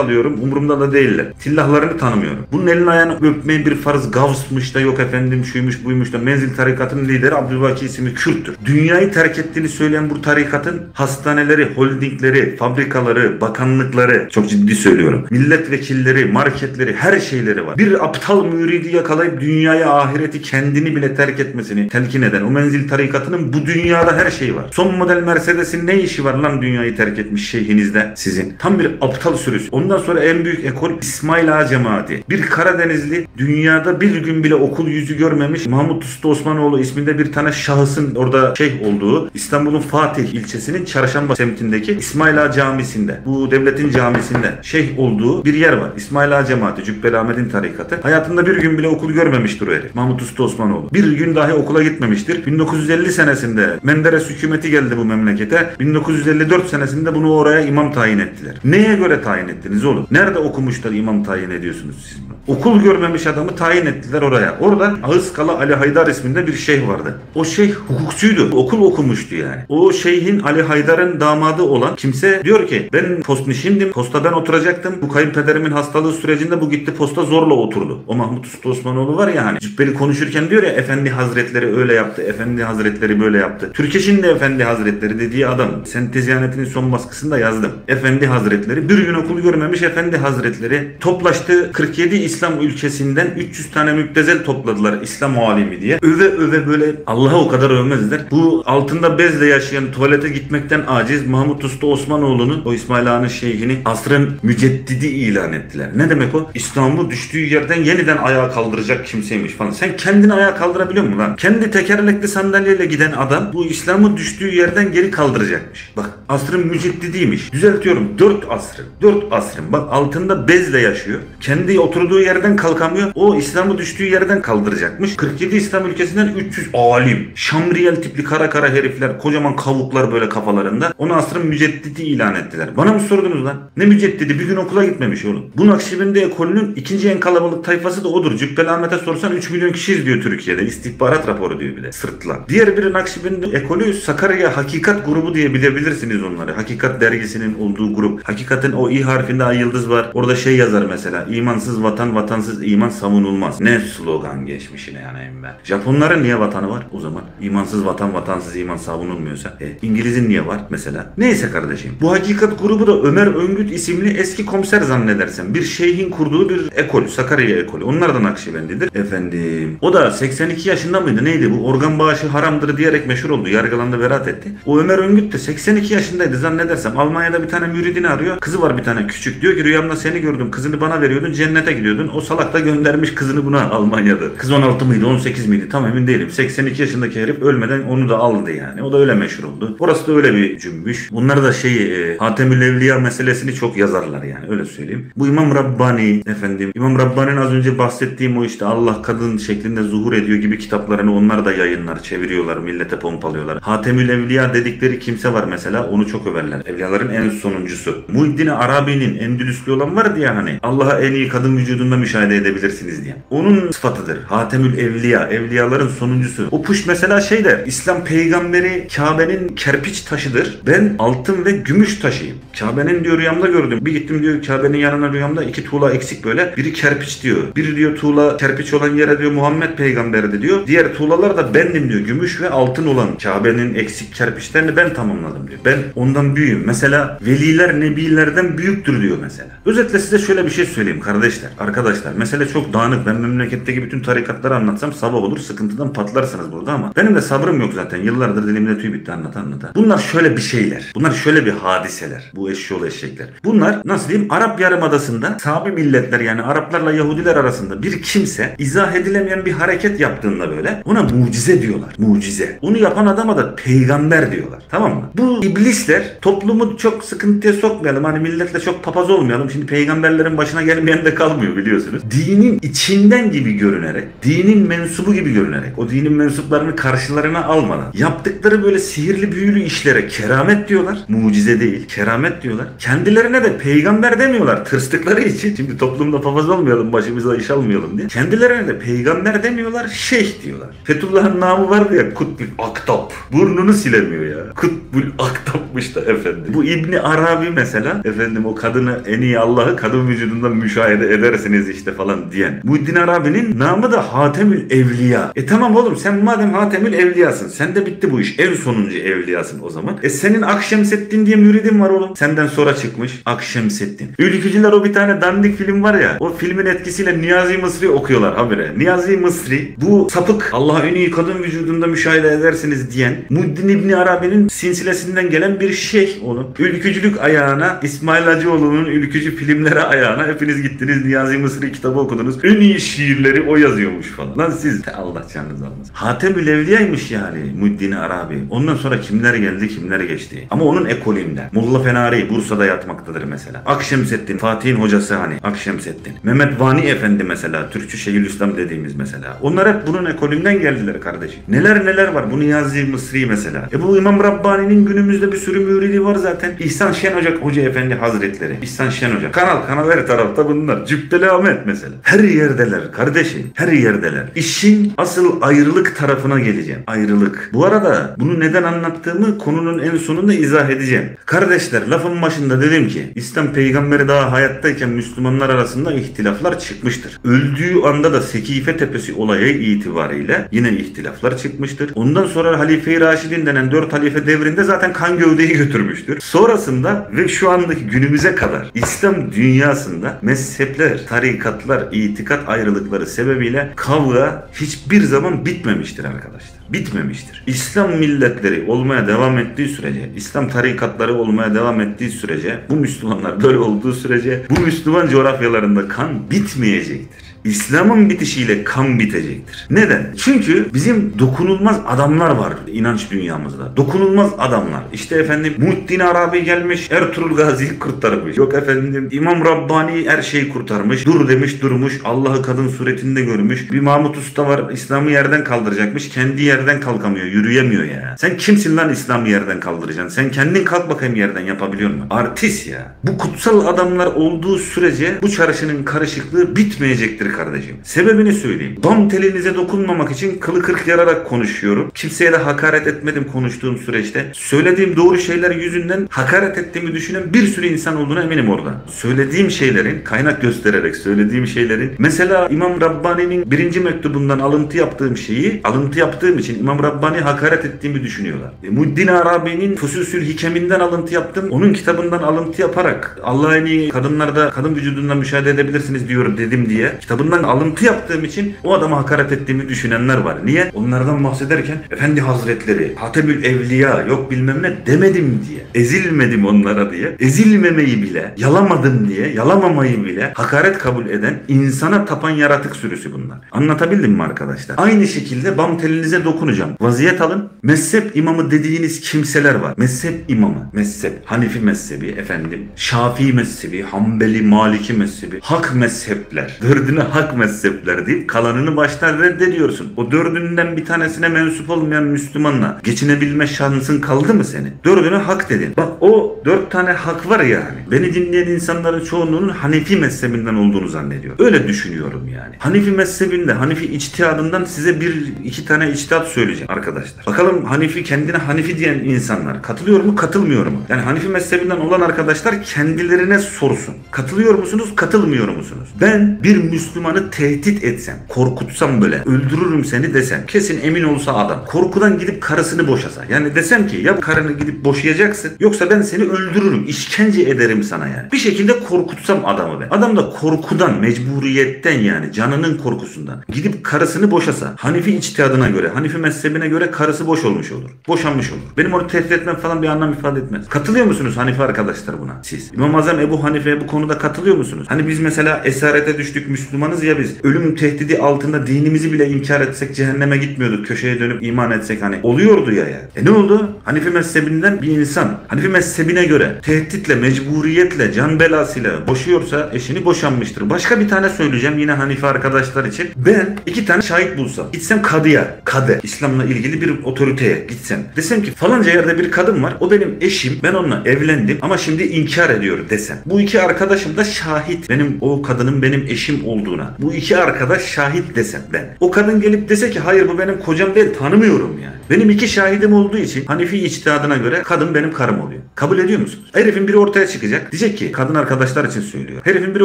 alıyorum. Umurumda da değiller. Tillahlarını tanımıyorum. Bunun elini ayağını öpmeyin bir farz Gavs'mış da yok efendim şuymuş buymuş da menzil tarikatının lideri Abdülbaki isimli Kürttür. Dünyayı terk ettiğini söyleyen bu tarikatın hastaneleri, holdingleri, fabrikaları, bakanlıkları çok ciddi söylüyorum. Milletvekilleri, marketleri, her şeyleri var. Bir aptal müridi yakalayıp dünyaya ahireti kendini bile terk etmesini telkin eden o menzil tarikatının bu dünyada her şeyi var. Son model Mercedes'in ne işi var lan dünyayı terk etmiş şeyhinizde sizin? Tam bir aptal sürüsü. Ondan sonra en büyük ekol İsmail Ağa cemaati. Bir Karadenizli dünyada bir gün bile okul yüzü görmemiş Mahmut Usta Osmanoğlu isminde bir tane şahısın orada şeyh olduğu İstanbul'un Fatih ilçesinin Çarşamba semtindeki İsmail Ağa camisinde bu devletin camisinde şeyh olduğu bir yer var. İsmail Ağa cemaati Cübbeli Ahmet'in tarikatı. Hayatında bir gün bile okul görmemiştir o herif. Mahmut Usta Osmanoğlu. Bir gün dahi okula gitmemiştir. 1950 senesinde Menderes hükümeti geldi bu memlekete. 1954 senesinde bunu oraya imam tayin ettiler. Neye göre tayin ettiniz oğlum? Nerede okumuşlar imam tayin ediyorsunuz siz bunu? Okul görmemiş adamı tayin ettiler oraya. Orada Ağızkala Ali Haydar isminde bir şeyh vardı. O şeyh hukukçuydu. Okul okumuştu yani. O şeyhin Ali Haydar'ın damadı olan kimse diyor ki ben postnişimdim. Posta ben oturacaktım. Bu kayınpederimin hastalığı sürecinde bu gitti posta zorla oturdu. O Mahmut Usta Osmanoğlu var ya hani Cübbeli konuşurken diyor ya Efendi Hazretleri öyle yaptı. Efendi Hazretleri böyle yaptı. Türkeş'in de Efendi Hazretleri dediği adam. Sentez ihanetinin son baskısında yazdım. Efendi Hazretleri bir gün okul görmemiş Efendi Hazretleri toplaştı 47 İslam ülkesinden 300 tane müptezel topladılar İslam alimi diye. Öve öve böyle Allah'a o kadar övmezler. Bu altında bezle yaşayan tuvalete gitmekten aciz Mahmut Usta Osmanoğlu'nun o İsmail Ağa'nın şeyhini asrın müceddidi ilan ettiler. Ne demek o? İslam'ı düştüğü yerden yeniden ayağa kaldıracak kimseymiş falan. Sen kendini ayağa kaldırabiliyor musun lan? Kendi tekerlekli sandalyeyle giden adam bu İslam'ı düştüğü yerden geri kaldıracakmış. Bak asrın müceddidiymiş. Düzeltiyorum. 4 asrın. 4 asrın. Bak altında bezle yaşıyor. Kendi oturduğu yerden kalkamıyor. O İslam'ı düştüğü yerden kaldıracakmış. 47 İslam ülkesinden 300 alim. Şamriyel tipli kara kara herifler. Kocaman kavuklar böyle kafalarında. Onu asrın müceddidi ilan ettiler. Bana mı sordunuz lan? Ne müceddidi? Bir gün okula gitmemiş oğlum. Bu Nakşibendi ekolünün ikinci en kalabalık tayfası da odur. Cübbeli Ahmet'e sorsan 3 milyon kişi izliyor Türkiye'de. İstihbarat raporu diyor bile. Sırtlan. Diğer biri Nakşibendi ekolü Sakarya Hakikat grubu diye bilebilirsiniz onları. Hakikat dergisinin olduğu grup. Hakikatin o i harfinde ay yıldız var. Orada şey yazar mesela. İmansız vatan, vatansız iman savunulmaz. Ne slogan geçmiş yine yani ben. Japonların niye vatanı var o zaman? İmansız vatan, vatansız iman savunulmuyorsa. E, İngiliz'in niye var mesela? Neyse kardeşim. Bu hakikat grubu da Ömer Öngüt isimli eski komiser zannedersem. Bir şeyhin kurduğu bir ekol. Sakarya ekolü. Onlar da. Efendim. O da 82 yaşında mıydı? Neydi bu? Organ bağışı haramdır diyerek meşhur oldu. Yargılandı beraat etti. O Ömer Öngüt de 82 yaşındaydı zannedersem. Almanya'da bir tane müridini arıyor. Kızı var bir tane küçük. Diyor ki rüyamda seni gördüm. Kızını bana veriyordun. Cennete gidiyordun. O salak da göndermiş kızını buna Almanya'da. Kız 16 mıydı 18 miydi? Tam emin değilim. 82 yaşındaki herif ölmeden onu da aldı yani. O da öyle meşhur oldu. Orası da öyle bir cümbüş. Bunlar da şeyi e, Hatemül Evliya meselesini çok yazarlar yani öyle söyleyeyim. Bu İmam Rabbani efendim. İmam Rabbani'nin az önce bahsettiğim o işte Allah kadın şeklinde zuhur ediyor gibi kitaplarını onlar da yayınlar, çeviriyorlar, millete pompalıyorlar. Hatemül Evliya dedikleri kimse var mesela onu çok överler. Evliyaların en sonuncusu. Muhiddin Arabi'nin Endülüslü olan var diye hani Allah'a en iyi kadın vücudunda müşahede edebilirsiniz diye. Onun sıfatıdır. Hatemül Evliya, evliyaların sonuncusu. O puş mesela şey der. İslam peygamberi Kabe'nin kerpiç taşıdır. Ben altın ve gümüş taşıyım. Kabe'nin diyor rüyamda gördüm. Bir gittim diyor Kabe'nin yanına rüyamda iki tuğla eksik böyle. Biri kerpiç diyor. Biri diyor tuğla kerpiç olan yere diyor Muhammed peygamberdi diyor. Diğer tuğlalar da bendim diyor. Gümüş ve altın altın olan Kabe'nin eksik kerpiçlerini ben tamamladım diyor. Ben ondan büyüğüm. Mesela veliler nebilerden büyüktür diyor mesela. Özetle size şöyle bir şey söyleyeyim kardeşler, arkadaşlar. Mesele çok dağınık. Ben memleketteki bütün tarikatları anlatsam sabah olur. Sıkıntıdan patlarsınız burada ama benim de sabrım yok zaten. Yıllardır dilimde tüy bitti anlata anlata. Bunlar şöyle bir şeyler. Bunlar şöyle bir hadiseler. Bu eşyolu eşekler. Bunlar nasıl diyeyim Arap Yarımadası'nda Sabi milletler yani Araplarla Yahudiler arasında bir kimse izah edilemeyen bir hareket yaptığında böyle ona mucize diyorlar. Mucize. Onu yapan adama da peygamber diyorlar. Tamam mı? Bu iblisler toplumu çok sıkıntıya sokmayalım. Hani milletle çok papaz olmayalım. Şimdi peygamberlerin başına gelmeyen de kalmıyor biliyorsunuz. Dinin içinden gibi görünerek, dinin mensubu gibi görünerek, o dinin mensuplarını karşılarına almadan yaptıkları böyle sihirli büyülü işlere keramet diyorlar. Mucize değil. Keramet diyorlar. Kendilerine de peygamber demiyorlar tırstıkları için. Şimdi toplumda papaz olmayalım, başımıza iş almayalım diye. Kendilerine de peygamber demiyorlar, şeyh diyorlar. Fethullah'ın namı vardı ya Kutbül Aktap. Burnunu silemiyor ya. Kutbül Aktap'mış da efendim. Bu İbni Arabi mesela efendim o kadını en iyi Allah'ı kadın vücudundan müşahede edersiniz işte falan diyen. Muhyiddin Arabi'nin namı da Hatemül Evliya. E tamam oğlum sen madem Hatemül Evliyasın sen de bitti bu iş. En sonuncu evliyasın o zaman. E senin Akşemseddin diye müridin var oğlum. Senden sonra çıkmış Akşemseddin. Ülkücüler o bir tane dandik film var ya. O filmin etkisiyle Niyazi Mısri okuyorlar habire. Niyazi Mısri bu sapık Allah en iyi kadın vücudunda müşahede edersiniz diyen Muhyiddin İbni Arabi'nin sinsilesinden gelen bir şey oğlum. Ülkücülük ayağına İsmail Hacıoğlu'nun ülkücü filmlere ayağına hepiniz gittiniz Niyazi Mısri kitabı okudunuz. En iyi şiirleri o yazıyormuş falan. Lan siz Allah canınızı almasın. Hatemül Evliya'ymış yani Muhyiddin Arabi. Ondan sonra kimler geldi kimler geçti. Ama onun ekolünden. Molla Fenari Bursa'da yatmaktadır mesela. Akşemseddin Fatih'in hocası hani Akşemseddin. Mehmet Vani Efendi mesela Türkçü Şeyhülislam dediğimiz mesela. Onlar hep bunun ekolünden geldiler kardeşim. Neler neler var. Bu Niyazi Mısri mesela. E bu İmam Rabbani'nin günümüzde bir sürü müridi var zaten. İhsan Şen Hoca, Hoca Efendi Hazretleri. İhsan Şen Hoca. Kanal kanal her tarafta bunlar. Cübbeli Ahmet mesela. Her yerdeler kardeşim. Her yerdeler. İşin asıl ayrılık tarafına geleceğim. Ayrılık. Bu arada bunu neden anlattığımı konunun en sonunda izah edeceğim. Kardeşler lafın başında dedim ki İslam peygamberi daha hayattayken Müslümanlar arasında ihtilaflar çıkmıştır. Öldüğü anda da Sekife Tepesi olayı itibariyle yine ihtilaflar çıkmıştır. Ondan sonra Halife-i Raşidin denen dört halife devrinde zaten kan gövdeyi götürmüştür. Sonrasında ve şu andaki günümüze kadar İslam dünyasında mezhepler, tarikatlar, itikat ayrılıkları sebebiyle kavga hiçbir zaman bitmemiştir arkadaşlar. Bitmemiştir. İslam milletleri olmaya devam ettiği sürece, İslam tarikatları olmaya devam ettiği sürece, bu Müslümanlar böyle olduğu sürece bu Müslüman coğrafyalarında kan bitmeyecektir. İslam'ın bitişiyle kan bitecektir. Neden? Çünkü bizim dokunulmaz adamlar var inanç dünyamızda. Dokunulmaz adamlar. İşte efendim Muhittin Arabi gelmiş Ertuğrul Gazi'yi kurtarmış. Yok efendim İmam Rabbani her şeyi kurtarmış. Dur demiş durmuş. Allah'ı kadın suretinde görmüş. Bir Mahmut Usta var İslam'ı yerden kaldıracakmış. Kendi yerden kalkamıyor. Yürüyemiyor ya. Sen kimsin lan İslam'ı yerden kaldıracaksın? Sen kendin kalk bakayım yerden yapabiliyor musun? Artist ya. Bu kutsal adamlar olduğu sürece bu çarşının karışıklığı bitmeyecektir kardeşim. Sebebini söyleyeyim. Dam telinize dokunmamak için kılı kırk yararak konuşuyorum. Kimseye de hakaret etmedim konuştuğum süreçte. Söylediğim doğru şeyler yüzünden hakaret ettiğimi düşünen bir sürü insan olduğuna eminim orada. Söylediğim şeylerin, kaynak göstererek söylediğim şeylerin, mesela İmam Rabbani'nin birinci mektubundan alıntı yaptığım şeyi, alıntı yaptığım için İmam Rabbani hakaret ettiğimi düşünüyorlar. E, Muddin Arabi'nin Fususül Hikeminden alıntı yaptım. Onun kitabından alıntı yaparak Allah en iyi kadınlarda kadın vücudundan müşahede edebilirsiniz diyorum dedim diye kitabından alıntı yaptığım için o adama hakaret ettiğimi düşünenler var. Niye? Onlardan bahsederken Efendi Hazretleri, Hatebül Evliya yok bilmem ne demedim diye. Ezilmedim onlara diye. Ezilmemeyi bile, yalamadım diye, yalamamayı bile hakaret kabul eden insana tapan yaratık sürüsü bunlar. Anlatabildim mi arkadaşlar? Aynı şekilde bam telinize dokunacağım. Vaziyet alın. Mezhep imamı dediğiniz kimseler var. Mezhep imamı, mezhep, Hanifi mezhebi, efendim, Şafii mezhebi, Hanbeli, Maliki mezhebi, hak mezhepler, dördüne hak mezhepler deyip kalanını baştan reddediyorsun. O dördünden bir tanesine mensup olmayan Müslümanla geçinebilme şansın kaldı mı senin? Dördüne hak dedin. Bak o dört tane hak var yani. Beni dinleyen insanların çoğunluğunun Hanefi mezhebinden olduğunu zannediyor. Öyle düşünüyorum yani. Hanifi mezhebinde, Hanifi içtihadından size bir iki tane içtihat söyleyeceğim arkadaşlar. Bakalım Hanifi kendine Hanifi diyen insanlar katılıyor mu katılmıyor mu? Yani Hanifi mezhebinden olan arkadaşlar kendilerine sorsun. Katılıyor musunuz katılmıyor musunuz? Ben bir Müslüman Müslümanı tehdit etsem, korkutsam böyle, öldürürüm seni desem, kesin emin olsa adam. Korkudan gidip karısını boşasa. Yani desem ki ya karını gidip boşayacaksın yoksa ben seni öldürürüm, işkence ederim sana yani. Bir şekilde korkutsam adamı ben. Adam da korkudan, mecburiyetten yani canının korkusundan gidip karısını boşasa. Hanifi içtihadına göre, Hanifi mezhebine göre karısı boş olmuş olur. Boşanmış olur. Benim onu tehdit etmem falan bir anlam ifade etmez. Katılıyor musunuz Hanifi arkadaşlar buna? Siz. İmam Azam Ebu Hanife bu konuda katılıyor musunuz? Hani biz mesela esarete düştük Müslümanız ya biz. Ölüm tehdidi altında dinimizi bile inkar etsek cehenneme gitmiyorduk. Köşeye dönüp iman etsek hani oluyordu ya ya. E ne oldu? Hanifi mezhebinden bir insan Hanifi mezhebine göre tehditle, mecburiyetle, can belasıyla boşuyorsa eşini boşanmıştır. Başka bir tane söyleyeceğim yine Hanifi arkadaşlar için. Ben iki tane şahit bulsam. Gitsem kadıya, kadı. İslam'la ilgili bir otoriteye gitsem. Desem ki falanca yerde bir kadın var. O benim eşim. Ben onunla evlendim ama şimdi inkar ediyor desem. Bu iki arkadaşım da şahit. Benim o kadının benim eşim olduğuna. Bu iki arkadaş şahit desem ben. O kadın gelip dese ki hayır bu benim kocam değil tanımıyorum yani. Benim iki şahidim olduğu için Hanifi içtihadına göre kadın benim karım oluyor. Kabul ediyor musunuz? Herifin biri ortaya çıkacak. Diyecek ki kadın arkadaşlar için söylüyor. Herifin biri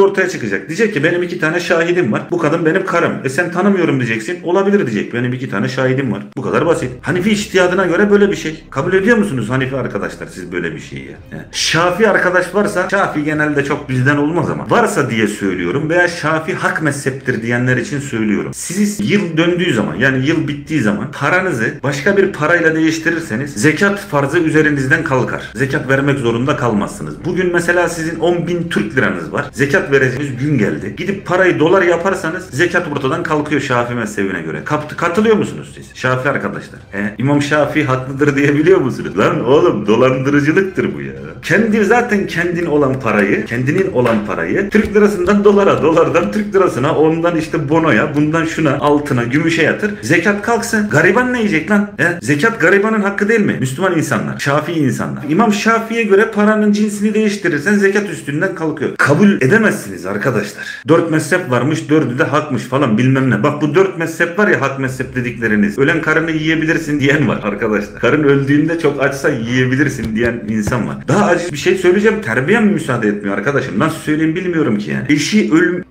ortaya çıkacak. Diyecek ki benim iki tane şahidim var. Bu kadın benim karım. E sen tanımıyorum diyeceksin. Olabilir diyecek. Benim iki tane şahidim var. Bu kadar basit. Hanifi içtihadına göre böyle bir şey. Kabul ediyor musunuz Hanifi arkadaşlar siz böyle bir şeyi Şafi arkadaş varsa Şafi genelde çok bizden olmaz ama varsa diye söylüyorum veya Şafi hak mezheptir diyenler için söylüyorum. Siz yıl döndüğü zaman yani yıl bittiği zaman paranızı başka bir parayla değiştirirseniz zekat farzı üzerinizden kalkar. Zekat vermek zorunda kalmazsınız. Bugün mesela sizin 10 bin Türk liranız var. Zekat vereceğiniz gün geldi. Gidip parayı dolar yaparsanız zekat ortadan kalkıyor Şafi mezhebine göre. Kaptı, katılıyor musunuz siz? Şafi arkadaşlar. He? İmam Şafi haklıdır diyebiliyor musunuz? Lan oğlum dolandırıcılıktır bu ya. Kendi zaten kendin olan parayı, kendinin olan parayı Türk lirasından dolara, dolardan Türk lirasına, ondan işte bonoya, bundan şuna, altına, gümüşe yatır. Zekat kalksın. Gariban ne yiyecek lan? He? Zekat garibanın hakkı değil mi? Müslüman insanlar, Şafii insanlar. İmam Şafii'ye göre paranın cinsini değiştirirsen zekat üstünden kalkıyor. Kabul edemezsiniz arkadaşlar. Dört mezhep varmış, dördü de hakmış falan bilmem ne. Bak bu dört mezhep var ya hak mezhep dedikleriniz. Ölen karını yiyebilirsin diyen var arkadaşlar. Karın öldüğünde çok açsa yiyebilirsin diyen insan var. Daha acı bir şey söyleyeceğim. Terbiyem müsaade etmiyor arkadaşım. Nasıl söyleyeyim bilmiyorum ki yani. Eşi ölüm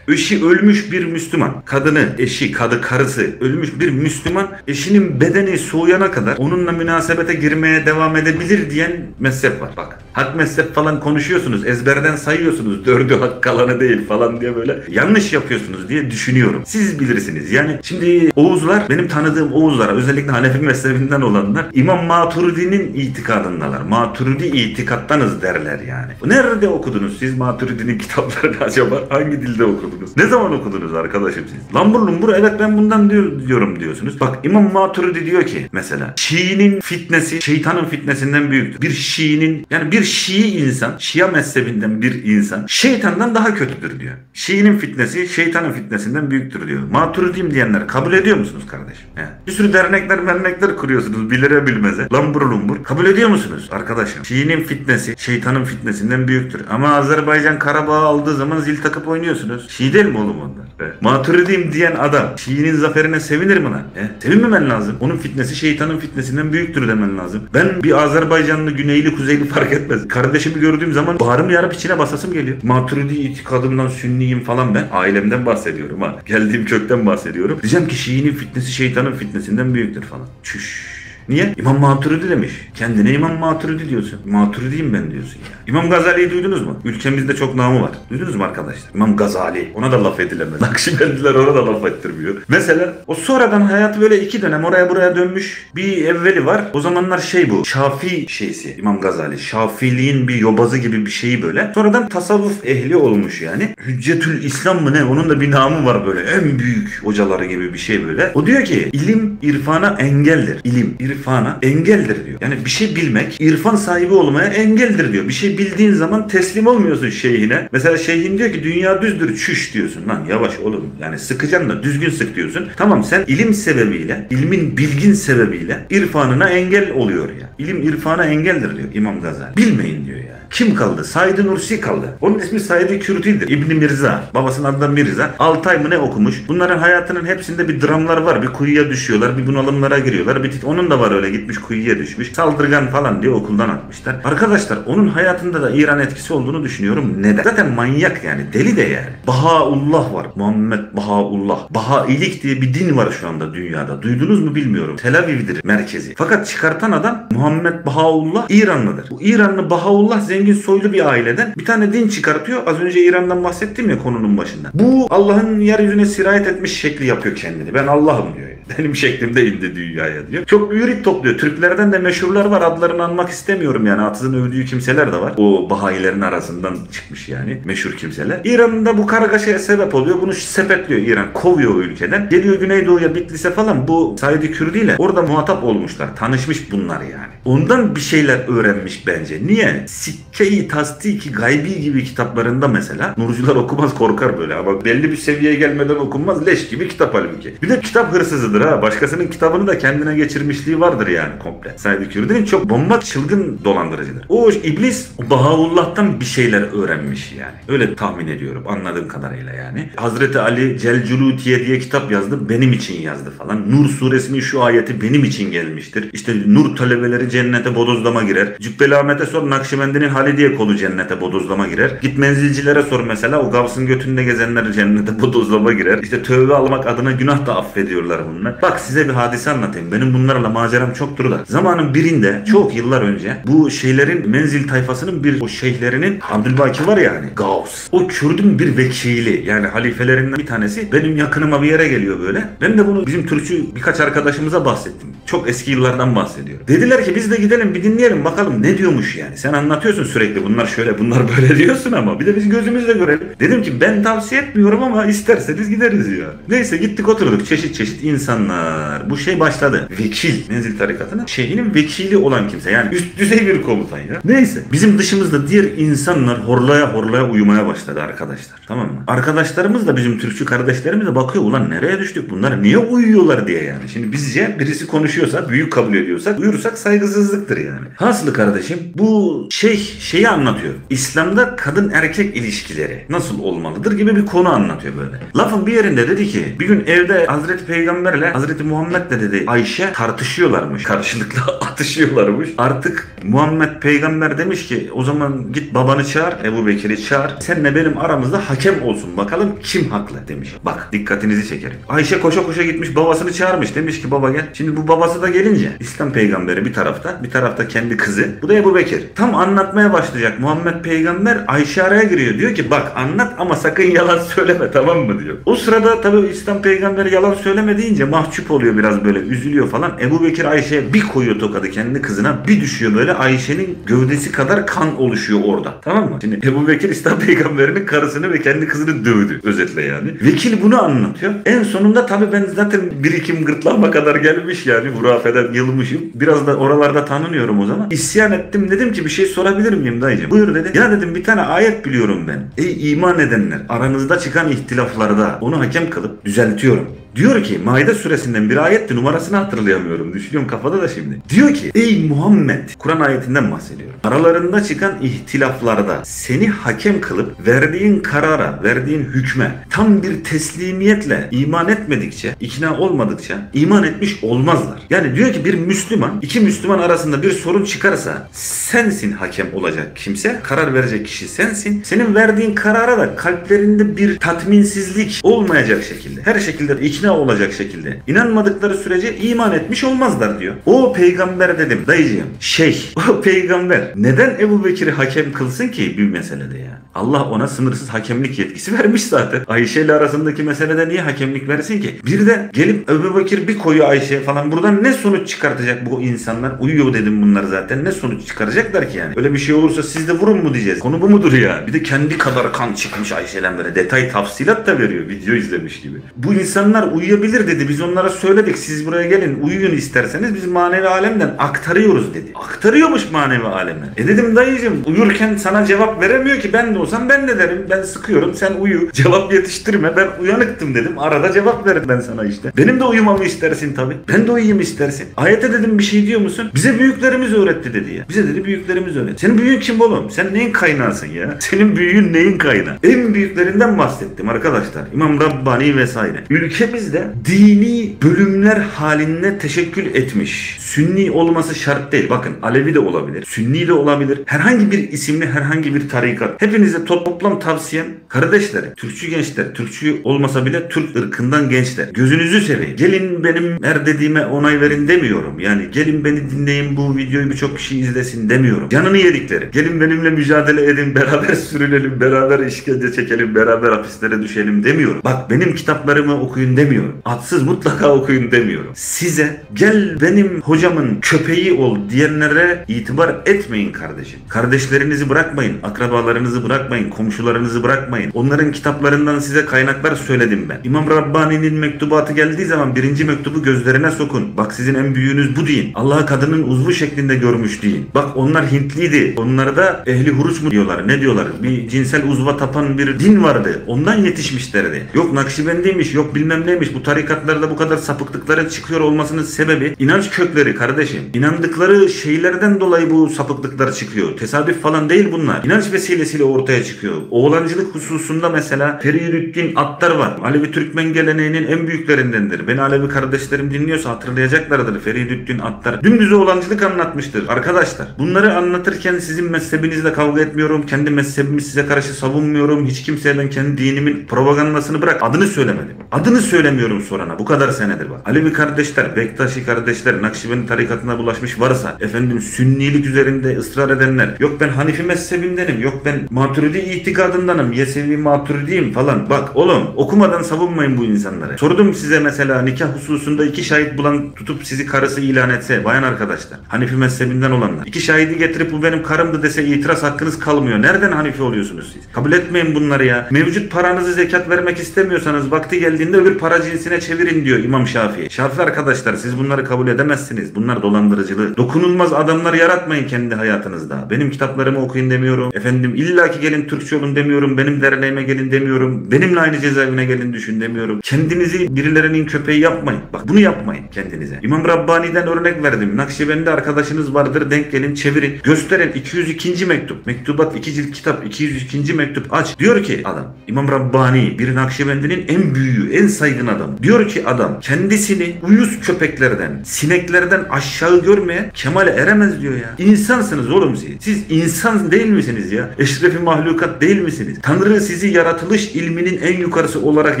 Eşi ölmüş bir Müslüman, kadını, eşi, kadı, karısı ölmüş bir Müslüman, eşinin bedeni soğuyana kadar onunla münasebete girmeye devam edebilir diyen mezhep var. Bak, hak mezhep falan konuşuyorsunuz, ezberden sayıyorsunuz, dördü hak kalanı değil falan diye böyle yanlış yapıyorsunuz diye düşünüyorum. Siz bilirsiniz. Yani şimdi Oğuzlar, benim tanıdığım Oğuzlar, özellikle Hanefi mezhebinden olanlar, İmam Maturidi'nin itikadındalar. Maturidi itikattanız derler yani. Nerede okudunuz siz Maturidi'nin kitaplarını acaba? Hangi dilde okudunuz? Ne zaman okudunuz arkadaşım siz? Lambur lumbur evet ben bundan diyor, diyorum diyorsunuz. Bak İmam Maturidi diyor ki mesela Şii'nin fitnesi şeytanın fitnesinden büyüktür. Bir Şii'nin yani bir Şii insan, Şia mezhebinden bir insan şeytandan daha kötüdür diyor. Şii'nin fitnesi şeytanın fitnesinden büyüktür diyor. Maturidim diyenler kabul ediyor musunuz kardeşim? He. Bir sürü dernekler mernekler kuruyorsunuz bilire bilmeze. Lambur lumbur. Kabul ediyor musunuz arkadaşım? Şii'nin fitnesi şeytanın fitnesinden büyüktür. Ama Azerbaycan Karabağ aldığı zaman zil takıp oynuyorsunuz. Şii değil mi oğlum onlar? He. Maturidim diyen adam Şii'nin zaferine sevinir mi lan? He. Sevinmemen lazım. Onun fitnesi şeytanın fitnesinden büyüktür demen lazım. Ben bir Azerbaycanlı güneyli kuzeyli fark etmez. Kardeşimi gördüğüm zaman bağrım yarıp içine basasım geliyor. Maturidi itikadımdan sünniyim falan ben. Ailemden bahsediyorum ha. Geldiğim kökten bahsediyorum. Diyeceğim ki Şii'nin fitnesi şeytanın fitnesinden büyüktür falan. Çüş. Niye? İmam Maturidi demiş. Kendine İmam Maturidi diyorsun. Maturidiyim ben diyorsun ya. İmam Gazali'yi duydunuz mu? Ülkemizde çok namı var. Duydunuz mu arkadaşlar? İmam Gazali. Ona da laf edilemez. Nakşibendiler ona da laf ettirmiyor. Mesela o sonradan hayatı böyle iki dönem oraya buraya dönmüş bir evveli var. O zamanlar şey bu. Şafi şeysi İmam Gazali. Şafiliğin bir yobazı gibi bir şeyi böyle. Sonradan tasavvuf ehli olmuş yani. Hüccetül İslam mı ne? Onun da bir namı var böyle. En büyük hocaları gibi bir şey böyle. O diyor ki ilim irfana engeldir. İlim irfana engeldir diyor. Yani bir şey bilmek irfan sahibi olmaya engeldir diyor. Bir şey bildiğin zaman teslim olmuyorsun şeyhine. Mesela şeyhin diyor ki dünya düzdür çüş diyorsun. Lan yavaş oğlum. Yani sıkacaksın da düzgün sık diyorsun. Tamam sen ilim sebebiyle, ilmin bilgin sebebiyle irfanına engel oluyor ya. İlim irfana engeldir diyor İmam Gazali. Bilmeyin diyor. Kim kaldı? Said Nursi kaldı. Onun ismi Said Kürti'dir. İbni Mirza. Babasının adı da Mirza. 6 ay mı ne okumuş? Bunların hayatının hepsinde bir dramlar var. Bir kuyuya düşüyorlar. Bir bunalımlara giriyorlar. Bir onun da var öyle gitmiş kuyuya düşmüş. Saldırgan falan diye okuldan atmışlar. Arkadaşlar onun hayatında da İran etkisi olduğunu düşünüyorum. Neden? Zaten manyak yani. Deli de yani. Bahaullah var. Muhammed Bahaullah. Bahailik diye bir din var şu anda dünyada. Duydunuz mu bilmiyorum. Tel Aviv'dir merkezi. Fakat çıkartan adam Muhammed Bahaullah İranlıdır. Bu İranlı Bahaullah zengin soylu bir aileden bir tane din çıkartıyor. Az önce İran'dan bahsettim ya konunun başında. Bu Allah'ın yeryüzüne sirayet etmiş şekli yapıyor kendini. Ben Allah'ım diyor. Benim şeklimde indi dünyaya diyor. Çok mürit topluyor. Türklerden de meşhurlar var. Adlarını anmak istemiyorum yani. Atızın övdüğü kimseler de var. O Bahayilerin arasından çıkmış yani. Meşhur kimseler. İran'ın da bu kargaşaya sebep oluyor. Bunu sepetliyor İran. Kovuyor o ülkeden. Geliyor Güneydoğu'ya Bitlis'e falan. Bu Saidi Kürdi ile orada muhatap olmuşlar. Tanışmış bunlar yani. Ondan bir şeyler öğrenmiş bence. Niye? Sikke-i Tasdiki Gaybi gibi kitaplarında mesela Nurcular okumaz korkar böyle ama belli bir seviyeye gelmeden okunmaz leş gibi kitap halbuki. Bir de kitap hırsızıdır ha. Başkasının kitabını da kendine geçirmişliği vardır yani komple. Said Kürdi'nin çok bomba çılgın dolandırıcıdır. O iblis Bahaullah'tan bir şeyler öğrenmiş yani. Öyle tahmin ediyorum anladığım kadarıyla yani. Hazreti Ali Celculutiye diye kitap yazdı. Benim için yazdı falan. Nur suresinin şu ayeti benim için gelmiştir. İşte Nur talebeleri cennete bodozlama girer. Cübbeli Ahmet'e sor Nakşibendi'nin Halidiye kolu cennete bodozlama girer. Git menzilcilere sor mesela o Gavs'ın götünde gezenler cennete bodozlama girer. İşte tövbe almak adına günah da affediyorlar bunlar. Bak size bir hadise anlatayım. Benim bunlarla maceram çoktur da. Zamanın birinde çok yıllar önce bu şeylerin menzil tayfasının bir o şeyhlerinin Abdülbaki var ya hani Gavs. O Kürdün bir vekili yani halifelerinden bir tanesi benim yakınıma bir yere geliyor böyle. Ben de bunu bizim Türkçü birkaç arkadaşımıza bahsettim. Çok eski yıllardan bahsediyorum. Dediler ki biz de gidelim bir dinleyelim bakalım ne diyormuş yani. Sen anlatıyorsun sürekli bunlar şöyle bunlar böyle diyorsun ama bir de biz gözümüzle görelim. Dedim ki ben tavsiye etmiyorum ama isterseniz gideriz ya. Neyse gittik oturduk çeşit çeşit insanlar. Bu şey başladı. Vekil menzil tarikatına şeyhinin vekili olan kimse yani üst düzey bir komutan ya. Neyse bizim dışımızda diğer insanlar horlaya horlaya uyumaya başladı arkadaşlar. Tamam mı? Arkadaşlarımız da bizim Türkçü kardeşlerimiz de bakıyor ulan nereye düştük bunlar niye uyuyorlar diye yani. Şimdi bizce birisi konuşuyorsa büyük kabul ediyorsak uyursak saygısızlıktır yani. Hasılı kardeşim bu şey şeyi anlatıyor. İslam'da kadın erkek ilişkileri nasıl olmalıdır gibi bir konu anlatıyor böyle. Lafın bir yerinde dedi ki bir gün evde Hazreti Peygamberle Hazreti Muhammed de dedi Ayşe tartışıyorlarmış. Karşılıklı atışıyorlarmış. Artık Muhammed peygamber demiş ki o zaman git babanı çağır Ebu Bekir'i çağır. Senle benim aramızda hakem olsun bakalım kim haklı demiş. Bak dikkatinizi çekerim. Ayşe koşa koşa gitmiş babasını çağırmış. Demiş ki baba gel. Şimdi bu babası da gelince İslam peygamberi bir tarafta bir tarafta kendi kızı. Bu da Ebu Bekir. Tam anlatmaya başlayacak Muhammed peygamber Ayşe araya giriyor. Diyor ki bak anlat ama sakın yalan söyleme tamam mı diyor. O sırada tabii İslam peygamberi yalan söyleme deyince mahcup oluyor biraz böyle üzülüyor falan. Ebu Bekir Ayşe'ye bir koyuyor tokadı kendi kızına bir düşüyor böyle Ayşe'nin gövdesi kadar kan oluşuyor orada. Tamam mı? Şimdi Ebu Bekir İslam peygamberinin karısını ve kendi kızını dövdü özetle yani. Vekil bunu anlatıyor. En sonunda tabii ben zaten birikim gırtlağıma kadar gelmiş yani hurafeden yılmışım. Biraz da oralarda tanınıyorum o zaman. İsyan ettim dedim ki bir şey sorabilir miyim dayıcım? Buyur dedi. Ya dedim bir tane ayet biliyorum ben. Ey iman edenler aranızda çıkan ihtilaflarda onu hakem kılıp düzeltiyorum. Diyor ki Maide suresinden bir ayetti numarasını hatırlayamıyorum. Düşünüyorum kafada da şimdi. Diyor ki ey Muhammed Kur'an ayetinden bahsediyorum. Aralarında çıkan ihtilaflarda seni hakem kılıp verdiğin karara, verdiğin hükme tam bir teslimiyetle iman etmedikçe, ikna olmadıkça iman etmiş olmazlar. Yani diyor ki bir Müslüman, iki Müslüman arasında bir sorun çıkarsa sensin hakem olacak kimse, karar verecek kişi sensin. Senin verdiğin karara da kalplerinde bir tatminsizlik olmayacak şekilde, her şekilde ikna olacak şekilde inanmadıkları sürece iman etmiş olmazlar diyor. O peygamber dedim dayıcığım, şey, o peygamber neden Ebu Bekir'i hakem kılsın ki bir meselede ya? Allah ona sınırsız hakemlik yetkisi vermiş zaten. Ayşe ile arasındaki meselede niye hakemlik versin ki? Bir de gelip Ebu Bekir bir koyu Ayşe falan buradan ne sonuç çıkartacak bu insanlar? Uyuyor dedim bunlar zaten. Ne sonuç çıkaracaklar ki yani? Öyle bir şey olursa siz de vurun mu diyeceğiz? Konu bu mudur ya? Bir de kendi kadar kan çıkmış Ayşe'den böyle detay tafsilat da veriyor. Video izlemiş gibi. Bu insanlar uyuyabilir dedi. Biz onlara söyledik. Siz buraya gelin uyuyun isterseniz biz manevi alemden aktarıyoruz dedi. Aktarıyormuş manevi alemden. E dedim dayıcım uyurken sana cevap veremiyor ki ben de olsam ben de derim. Ben sıkıyorum sen uyu. Cevap yetiştirme. Ben uyanıktım dedim. Arada cevap verin ben sana işte. Benim de uyumamı istersin tabi. Ben de uyuyayım istersin. Ayete dedim bir şey diyor musun? Bize büyüklerimiz öğretti dedi ya. Bize dedi büyüklerimiz öğretti. Senin büyüğün kim oğlum? Sen neyin kaynağısın ya? Senin büyüğün neyin kaynağı? En büyüklerinden bahsettim arkadaşlar. İmam Rabbani vesaire. Ülkemiz ülkemizde dini bölümler halinde teşekkül etmiş. Sünni olması şart değil. Bakın Alevi de olabilir. Sünni de olabilir. Herhangi bir isimli herhangi bir tarikat. Hepinize toplam tavsiyem kardeşler, Türkçü gençler, Türkçü olmasa bile Türk ırkından gençler. Gözünüzü seveyim. Gelin benim her dediğime onay verin demiyorum. Yani gelin beni dinleyin bu videoyu birçok kişi izlesin demiyorum. Canını yedikleri. Gelin benimle mücadele edin, beraber sürünelim, beraber işkence çekelim, beraber hapislere düşelim demiyorum. Bak benim kitaplarımı okuyun demiyorum. Atsız mutlaka okuyun demiyorum. Size gel benim hocamın köpeği ol diyenlere itibar etmeyin kardeşim. Kardeşlerinizi bırakmayın, akrabalarınızı bırakmayın, komşularınızı bırakmayın. Onların kitaplarından size kaynaklar söyledim ben. İmam Rabbani'nin mektubatı geldiği zaman birinci mektubu gözlerine sokun. Bak sizin en büyüğünüz bu deyin. Allah'ı kadının uzvu şeklinde görmüş deyin. Bak onlar Hintliydi. Onlara da ehli huruç mu diyorlar? Ne diyorlar? Bir cinsel uzva tapan bir din vardı. Ondan yetişmişlerdi. Yok Nakşibendiymiş, yok bilmem neymiş. Bu tarikatlarda bu kadar sapıklıkların çıkıyor olmasının sebebi inanç kökleri kardeşim. İnandıkları şeylerden dolayı bu sapıklıklar çıkıyor. Tesadüf falan değil bunlar. İnanç vesilesiyle ortaya çıkıyor. Oğlancılık hususunda mesela Feridüddin Attar var. Alevi Türkmen geleneğinin en büyüklerindendir. Beni Alevi kardeşlerim dinliyorsa hatırlayacaklardır. Feridüddin Attar dümdüz oğlancılık anlatmıştır arkadaşlar. Bunları anlatırken sizin mezhebinizle kavga etmiyorum. Kendi mezhebimi size karşı savunmuyorum. Hiç kimseye ben kendi dinimin propagandasını bırak. Adını söylemedim. Adını söylemiyorum sorana. Bu kadar senedir bak. Alevi kardeşler, Bektaşi kardeşler, Nakşibendi tarikatına bulaşmış varsa, efendim Sünnilik üzerinde ısrar edenler, yok ben Hanifi mezhebindenim, yok ben Maturidi itikadındanım, Yesevi Maturidiyim falan. Bak oğlum okumadan savunmayın bu insanları. Sordum size mesela nikah hususunda iki şahit bulan tutup sizi karısı ilan etse, bayan arkadaşlar, Hanifi mezhebinden olanlar. iki şahidi getirip bu benim karımdı dese itiraz hakkınız kalmıyor. Nereden Hanifi oluyorsunuz siz? Kabul etmeyin bunları ya. Mevcut paranızı zekat vermek istemiyorsanız vakti geldiğinde öbür para cinsine çevirin diyor İmam Şafii. Şafii arkadaşlar siz bunları kabul edemezsiniz. Bunlar dolandırıcılık. Dokunulmaz adamlar yaratmayın kendi hayatınızda. Benim kitaplarımı okuyun demiyorum. Efendim illaki gelin Türkçe olun demiyorum. Benim derneğime gelin demiyorum. Benimle aynı cezaevine gelin düşün demiyorum. Kendinizi birilerinin köpeği yapmayın. Bak bunu yapmayın kendinize. İmam Rabbani'den örnek verdim. Nakşibendi arkadaşınız vardır denk gelin çevirin. Gösterin 202. mektup. Mektubat 2 cilt kitap 202. mektup aç. Diyor ki adam İmam Rabbani bir Nakşibendinin en büyüğü en saygın adam. Diyor ki adam kendisini uyuz köpeklerden sineklerden aşağı görmeye kemale eremez diyor ya. İnsansınız oğlum siz. Siz insan değil misiniz ya? Eşrefi mahlukat değil misiniz? Tanrı sizi yaratılış ilminin en yukarısı olarak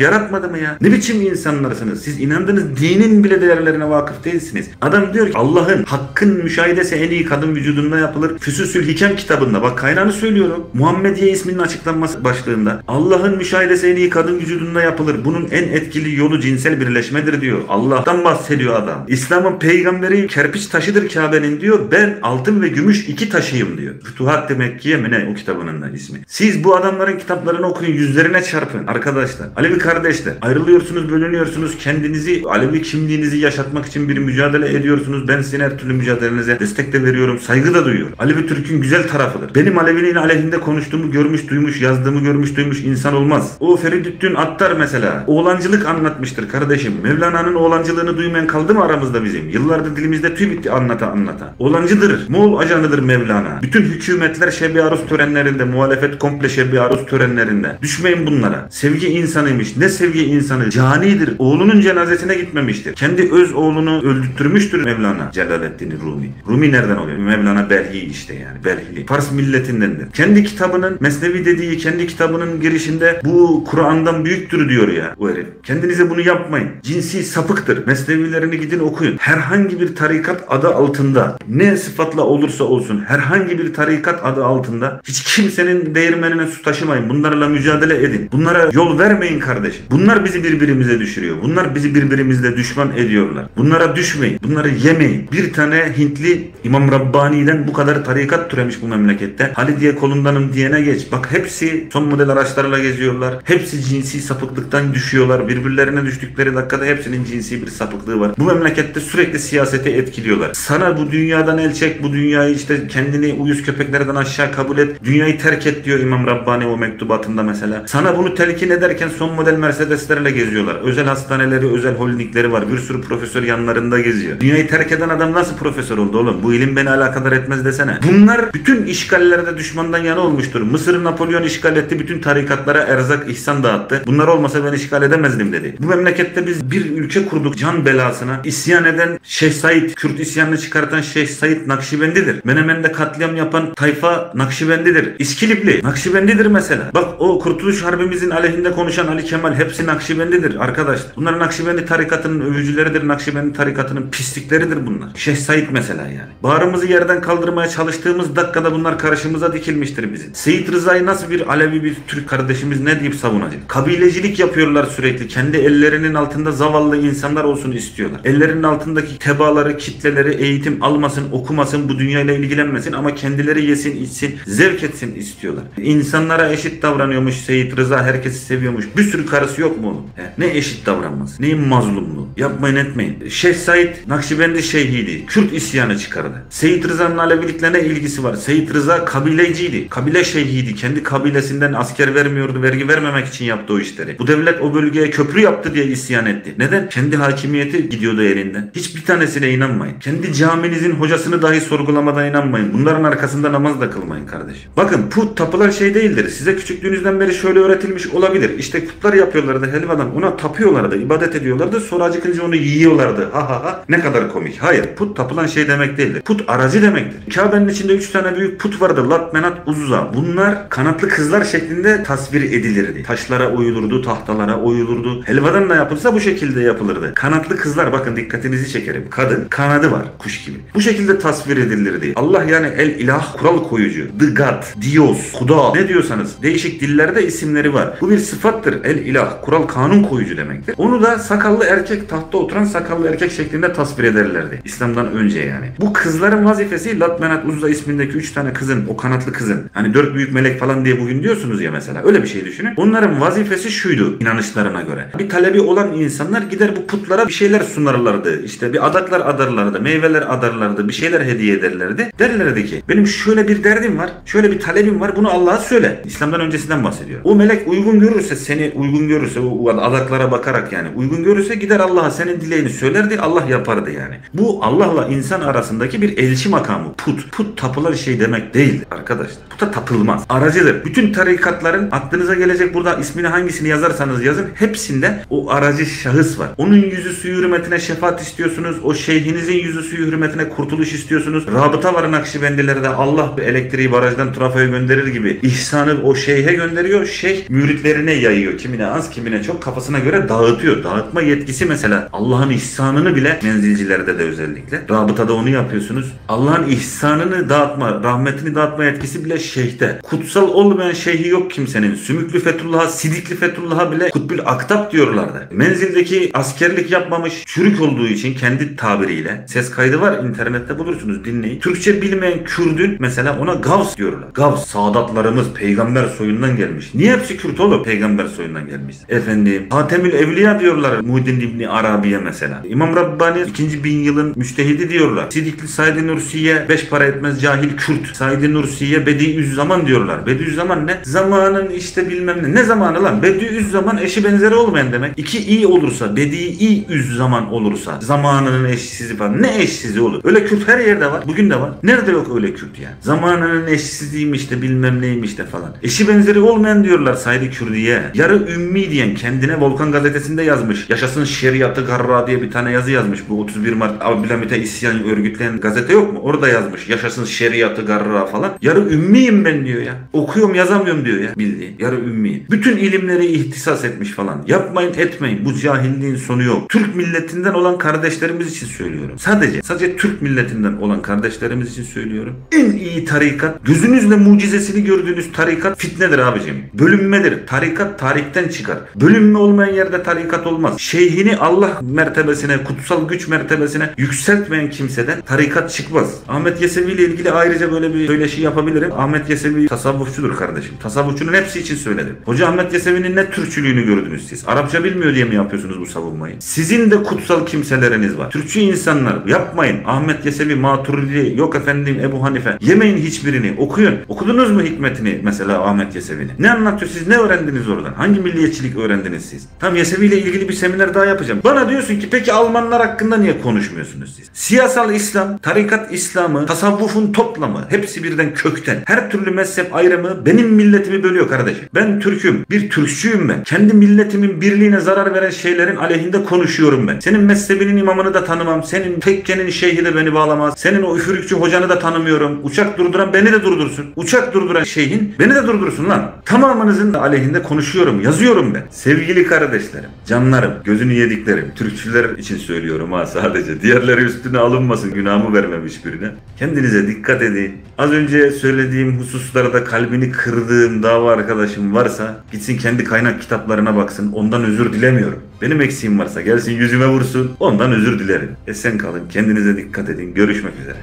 yaratmadı mı ya? Ne biçim insanlarsınız? Siz inandığınız dinin bile değerlerine vakıf değilsiniz. Adam diyor ki Allah'ın hakkın müşahidesi en iyi kadın vücudunda yapılır. Füsusül Hikem kitabında bak kaynağını söylüyorum. Muhammediye isminin açıklanması başlığında. Allah'ın müşahidesi en iyi kadın vücudunda yapılır. Bunun en etkili yolu cinsel birleşmedir diyor. Allah'tan bahsediyor adam. İslam'ın peygamberi kerpiç taşıdır Kabe'nin diyor. Ben altın ve gümüş iki taşıyım diyor. Fütuhat Mekkiye mi ne o kitabının da ismi. Siz bu adamların kitaplarını okuyun yüzlerine çarpın arkadaşlar. Alevi kardeşler ayrılıyorsunuz bölünüyorsunuz kendinizi Alevi kimliğinizi yaşatmak için bir mücadele ediyorsunuz. Ben sizin her türlü mücadelenize destek de veriyorum. Saygı da duyuyorum. Alevi Türk'ün güzel tarafıdır. Benim Aleviliğin aleyhinde konuştuğumu görmüş duymuş yazdığımı görmüş duymuş insan olmaz. O Feridüddin Attar mesela oğlancılık anlatmıştır kardeşim. Mevlana'nın oğlancılığını duymayan kaldı mı aramızda bizim? Yıllardır dilimizde tüy bitti anlata anlata. Oğlancıdır. Moğol ajanıdır Mevlana. Bütün hükümetler şebi aruz törenlerinde, muhalefet komple şebi aruz törenlerinde. Düşmeyin bunlara. Sevgi insanıymış. Ne sevgi insanı? Canidir. Oğlunun cenazesine gitmemiştir. Kendi öz oğlunu öldürtmüştür Mevlana. Celaleddin Rumi. Rumi nereden oluyor? Mevlana Belhi işte yani. Belhili. Fars milletindendir. Kendi kitabının Mesnevi dediği kendi kitabının girişinde bu Kur'an'dan büyüktür diyor ya o herif. Kendinize bunu yapmayın. Cinsi sapıktır. Mesnevilerini gidin okuyun. Herhangi bir tarikat adı altında ne sıfatla olursa olsun herhangi bir tarikat adı altında hiç kimsenin değirmenine su taşımayın. Bunlarla mücadele edin. Bunlara yol vermeyin kardeşim. Bunlar bizi birbirimize düşürüyor. Bunlar bizi birbirimizle düşman ediyorlar. Bunlara düşmeyin. Bunları yemeyin. Bir tane Hintli İmam Rabbani'den bu kadar tarikat türemiş bu memlekette. Halidiye kolundanım diyene geç. Bak hepsi son model araçlarla geziyorlar. Hepsi cinsi sapıklıktan düşüyorlar. Birbirlerine düştükleri dakikada hepsinin cinsi bir sapıklığı var. Bu memlekette sürekli siyaseti etkiliyorlar. Sana bu dünyadan el çek, bu dünyayı işte kendini uyuz köpeklerden aşağı kabul et. Dünyayı terk et diyor İmam Rabbani o mektubatında mesela. Sana bunu telkin ederken son model Mercedeslerle geziyorlar. Özel hastaneleri, özel holdingleri var. Bir sürü profesör yanlarında geziyor. Dünyayı terk eden adam nasıl profesör oldu oğlum? Bu ilim beni alakadar etmez desene. Bunlar bütün işgallerde düşmandan yana olmuştur. Mısır'ı Napolyon işgal etti. Bütün tarikatlara erzak ihsan dağıttı. Bunlar olmasa ben işgal edemezdim dedi. Dedi. Bu memlekette biz bir ülke kurduk can belasına. İsyan eden Şeyh Said, Kürt isyanını çıkartan Şeyh Said Nakşibendidir. Menemen'de katliam yapan tayfa Nakşibendidir. İskilipli Nakşibendidir mesela. Bak o Kurtuluş Harbimizin aleyhinde konuşan Ali Kemal hepsi Nakşibendidir arkadaşlar. Bunlar Nakşibendi tarikatının övücüleridir. Nakşibendi tarikatının pislikleridir bunlar. Şeyh Said mesela yani. Bağrımızı yerden kaldırmaya çalıştığımız dakikada bunlar karşımıza dikilmiştir bizim. Seyit Rıza'yı nasıl bir Alevi bir Türk kardeşimiz ne deyip savunacak? Kabilecilik yapıyorlar sürekli. Kendi ellerinin altında zavallı insanlar olsun istiyorlar. Ellerinin altındaki tebaaları, kitleleri eğitim almasın, okumasın, bu dünyayla ilgilenmesin ama kendileri yesin, içsin, zevk etsin istiyorlar. İnsanlara eşit davranıyormuş Seyit Rıza, herkesi seviyormuş. Bir sürü karısı yok mu onun? He, Ne eşit davranması? Neyin mazlumluğu? Yapmayın etmeyin. Şeyh Said Nakşibendi şeyhiydi. Kürt isyanı çıkardı. Seyit Rıza'nın Alevilikle ne ilgisi var? Seyit Rıza kabileciydi. Kabile şeyhiydi. Kendi kabilesinden asker vermiyordu. Vergi vermemek için yaptı o işleri. Bu devlet o bölgeye köprü yaptı diye isyan etti. Neden? Kendi hakimiyeti gidiyordu elinden. Hiçbir tanesine inanmayın. Kendi caminizin hocasını dahi sorgulamadan inanmayın. Bunların arkasında namaz da kılmayın kardeşim. Bakın put tapılan şey değildir. Size küçüklüğünüzden beri şöyle öğretilmiş olabilir. İşte putlar yapıyorlardı helvadan. Ona tapıyorlardı, ibadet ediyorlardı. Sonra acıkınca onu yiyorlardı. Ha ha ha. Ne kadar komik. Hayır. Put tapılan şey demek değildir. Put aracı demektir. Kabe'nin içinde 3 tane büyük put vardı. Lat, Menat, Uzza. Bunlar kanatlı kızlar şeklinde tasvir edilirdi. Taşlara oyulurdu, tahtalara oyulurdu. Helvadan da yapılsa bu şekilde yapılırdı. Kanatlı kızlar bakın dikkatinizi çekerim. Kadın kanadı var kuş gibi. Bu şekilde tasvir edilirdi. Allah yani el ilah kural koyucu. The God, Dios, Kuda ne diyorsanız değişik dillerde isimleri var. Bu bir sıfattır. El ilah kural kanun koyucu demektir. Onu da sakallı erkek tahtta oturan sakallı erkek şeklinde tasvir ederlerdi. İslam'dan önce yani. Bu kızların vazifesi Lat Menat Uzza ismindeki 3 tane kızın o kanatlı kızın hani dört büyük melek falan diye bugün diyorsunuz ya mesela öyle bir şey düşünün. Onların vazifesi şuydu inanışlarına göre. Bir talebi olan insanlar gider bu putlara bir şeyler sunarlardı. İşte bir adaklar adarlardı, meyveler adarlardı, bir şeyler hediye ederlerdi. Derlerdi ki benim şöyle bir derdim var, şöyle bir talebim var bunu Allah'a söyle. İslam'dan öncesinden bahsediyor. O melek uygun görürse seni uygun görürse o adaklara bakarak yani uygun görürse gider Allah'a senin dileğini söylerdi Allah yapardı yani. Bu Allah'la insan arasındaki bir elçi makamı. Put. Put tapılan şey demek değil arkadaşlar. Puta tapılmaz. Aracıdır. Bütün tarikatların aklınıza gelecek burada ismini hangisini yazarsanız yazın hepsinde o aracı şahıs var. Onun yüzü suyu hürmetine şefaat istiyorsunuz. O şeyhinizin yüzü suyu hürmetine kurtuluş istiyorsunuz. Rabıta var Nakşibendilerde Allah bir elektriği barajdan trafoya gönderir gibi ihsanı o şeyhe gönderiyor. Şeyh müritlerine yayıyor. Kimine az kimine çok kafasına göre dağıtıyor. Dağıtma yetkisi mesela Allah'ın ihsanını bile menzilcilerde de özellikle. Rabıtada onu yapıyorsunuz. Allah'ın ihsanını dağıtma, rahmetini dağıtma yetkisi bile şeyhte. Kutsal olmayan şeyhi yok kimsenin. Sümüklü Fethullah'a, Sidikli Fethullah'a bile Kutbül Aktap diyorlardı. Menzildeki askerlik yapmamış çürük olduğu için kendi tabiriyle ses kaydı var internette bulursunuz dinleyin. Türkçe bilmeyen Kürdün mesela ona Gavs diyorlar. Gavs saadatlarımız peygamber soyundan gelmiş. Niye hepsi Kürt oğlum? Peygamber soyundan gelmiş. Efendim Hatemül Evliya diyorlar Muhyiddin İbni Arabi'ye mesela. İmam Rabbani 2. bin yılın müstehidi diyorlar. Sidikli Said-i Nursi'ye beş para etmez cahil Kürt. Said-i Nursi'ye Bediüzzaman diyorlar. Bediüzzaman ne? Zamanın işte bilmem ne. Ne zamanı lan? Bediüzzaman eşi benzeri olmayan demek. İki iyi olursa, Bedi'i üz zaman olursa, zamanının eşsizi falan. Ne eşsizi olur? Öyle Kürt her yerde var. Bugün de var. Nerede yok öyle Kürt yani? Zamanının eşsizliğiymiş de bilmem neymiş de falan. Eşi benzeri olmayan diyorlar Said-i Kürdiye. Yarı ümmi diyen kendine Volkan gazetesinde yazmış. Yaşasın şeriatı garra diye bir tane yazı yazmış. Bu 31 Mart Abdülhamit'e isyan örgütleyen gazete yok mu? Orada yazmış. Yaşasın şeriatı garra falan. Yarı ümmiyim ben diyor ya. Okuyorum yazamıyorum diyor ya. Bildiğin. Yarı ümmiyim. Bütün ilimleri ihtisas etmiş falan. Yapmayın etmeyin. Bu cahilliğin sonu yok. Türk milletinden olan kardeşlerimiz için söylüyorum. Sadece sadece Türk milletinden olan kardeşlerimiz için söylüyorum. En iyi tarikat, gözünüzle mucizesini gördüğünüz tarikat fitnedir abicim. Bölünmedir. Tarikat tarikten çıkar. Bölünme olmayan yerde tarikat olmaz. Şeyhini Allah mertebesine, kutsal güç mertebesine yükseltmeyen kimseden tarikat çıkmaz. Ahmet Yesevi ile ilgili ayrıca böyle bir söyleşi yapabilirim. Ahmet Yesevi tasavvufçudur kardeşim. Tasavvufçunun hepsi için söyledim. Hoca Ahmet Yesevi'nin ne Türkçülüğünü gördünüz siz? Arapça bilmiyor diye mi yapıyorsunuz bu savunmayı? Sizin de kutsal kimseleriniz var. Türkçü insanlar yapmayın. Ahmet Yesevi, Maturidi, yok efendim Ebu Hanife. Yemeyin hiçbirini. Okuyun. Okudunuz mu hikmetini mesela Ahmet Yesevi'nin? Ne anlatıyor siz? Ne öğrendiniz oradan? Hangi milliyetçilik öğrendiniz siz? Tam Yesevi ile ilgili bir seminer daha yapacağım. Bana diyorsun ki peki Almanlar hakkında niye konuşmuyorsunuz siz? Siyasal İslam, tarikat İslamı, tasavvufun toplamı hepsi birden kökten. Her türlü mezhep ayrımı benim milletimi bölüyor kardeşim. Ben Türk'üm. Bir Türkçüyüm ben. Kendi milletimin birliği birliğine zarar veren şeylerin aleyhinde konuşuyorum ben. Senin mezhebinin imamını da tanımam. Senin tekkenin şeyhi de beni bağlamaz. Senin o üfürükçü hocanı da tanımıyorum. Uçak durduran beni de durdursun. Uçak durduran şeyhin beni de durdursun lan. Tamamınızın da aleyhinde konuşuyorum. Yazıyorum ben. Sevgili kardeşlerim, canlarım, gözünü yediklerim. Türkçüler için söylüyorum ha sadece. Diğerleri üstüne alınmasın. Günahımı vermem hiçbirine. Kendinize dikkat edin. Az önce söylediğim hususlarda kalbini kırdığım dava arkadaşım varsa gitsin kendi kaynak kitaplarına baksın. Ondan özür dilemiyorum. Benim eksiğim varsa gelsin yüzüme vursun. Ondan özür dilerim. Esen kalın. Kendinize dikkat edin. Görüşmek üzere.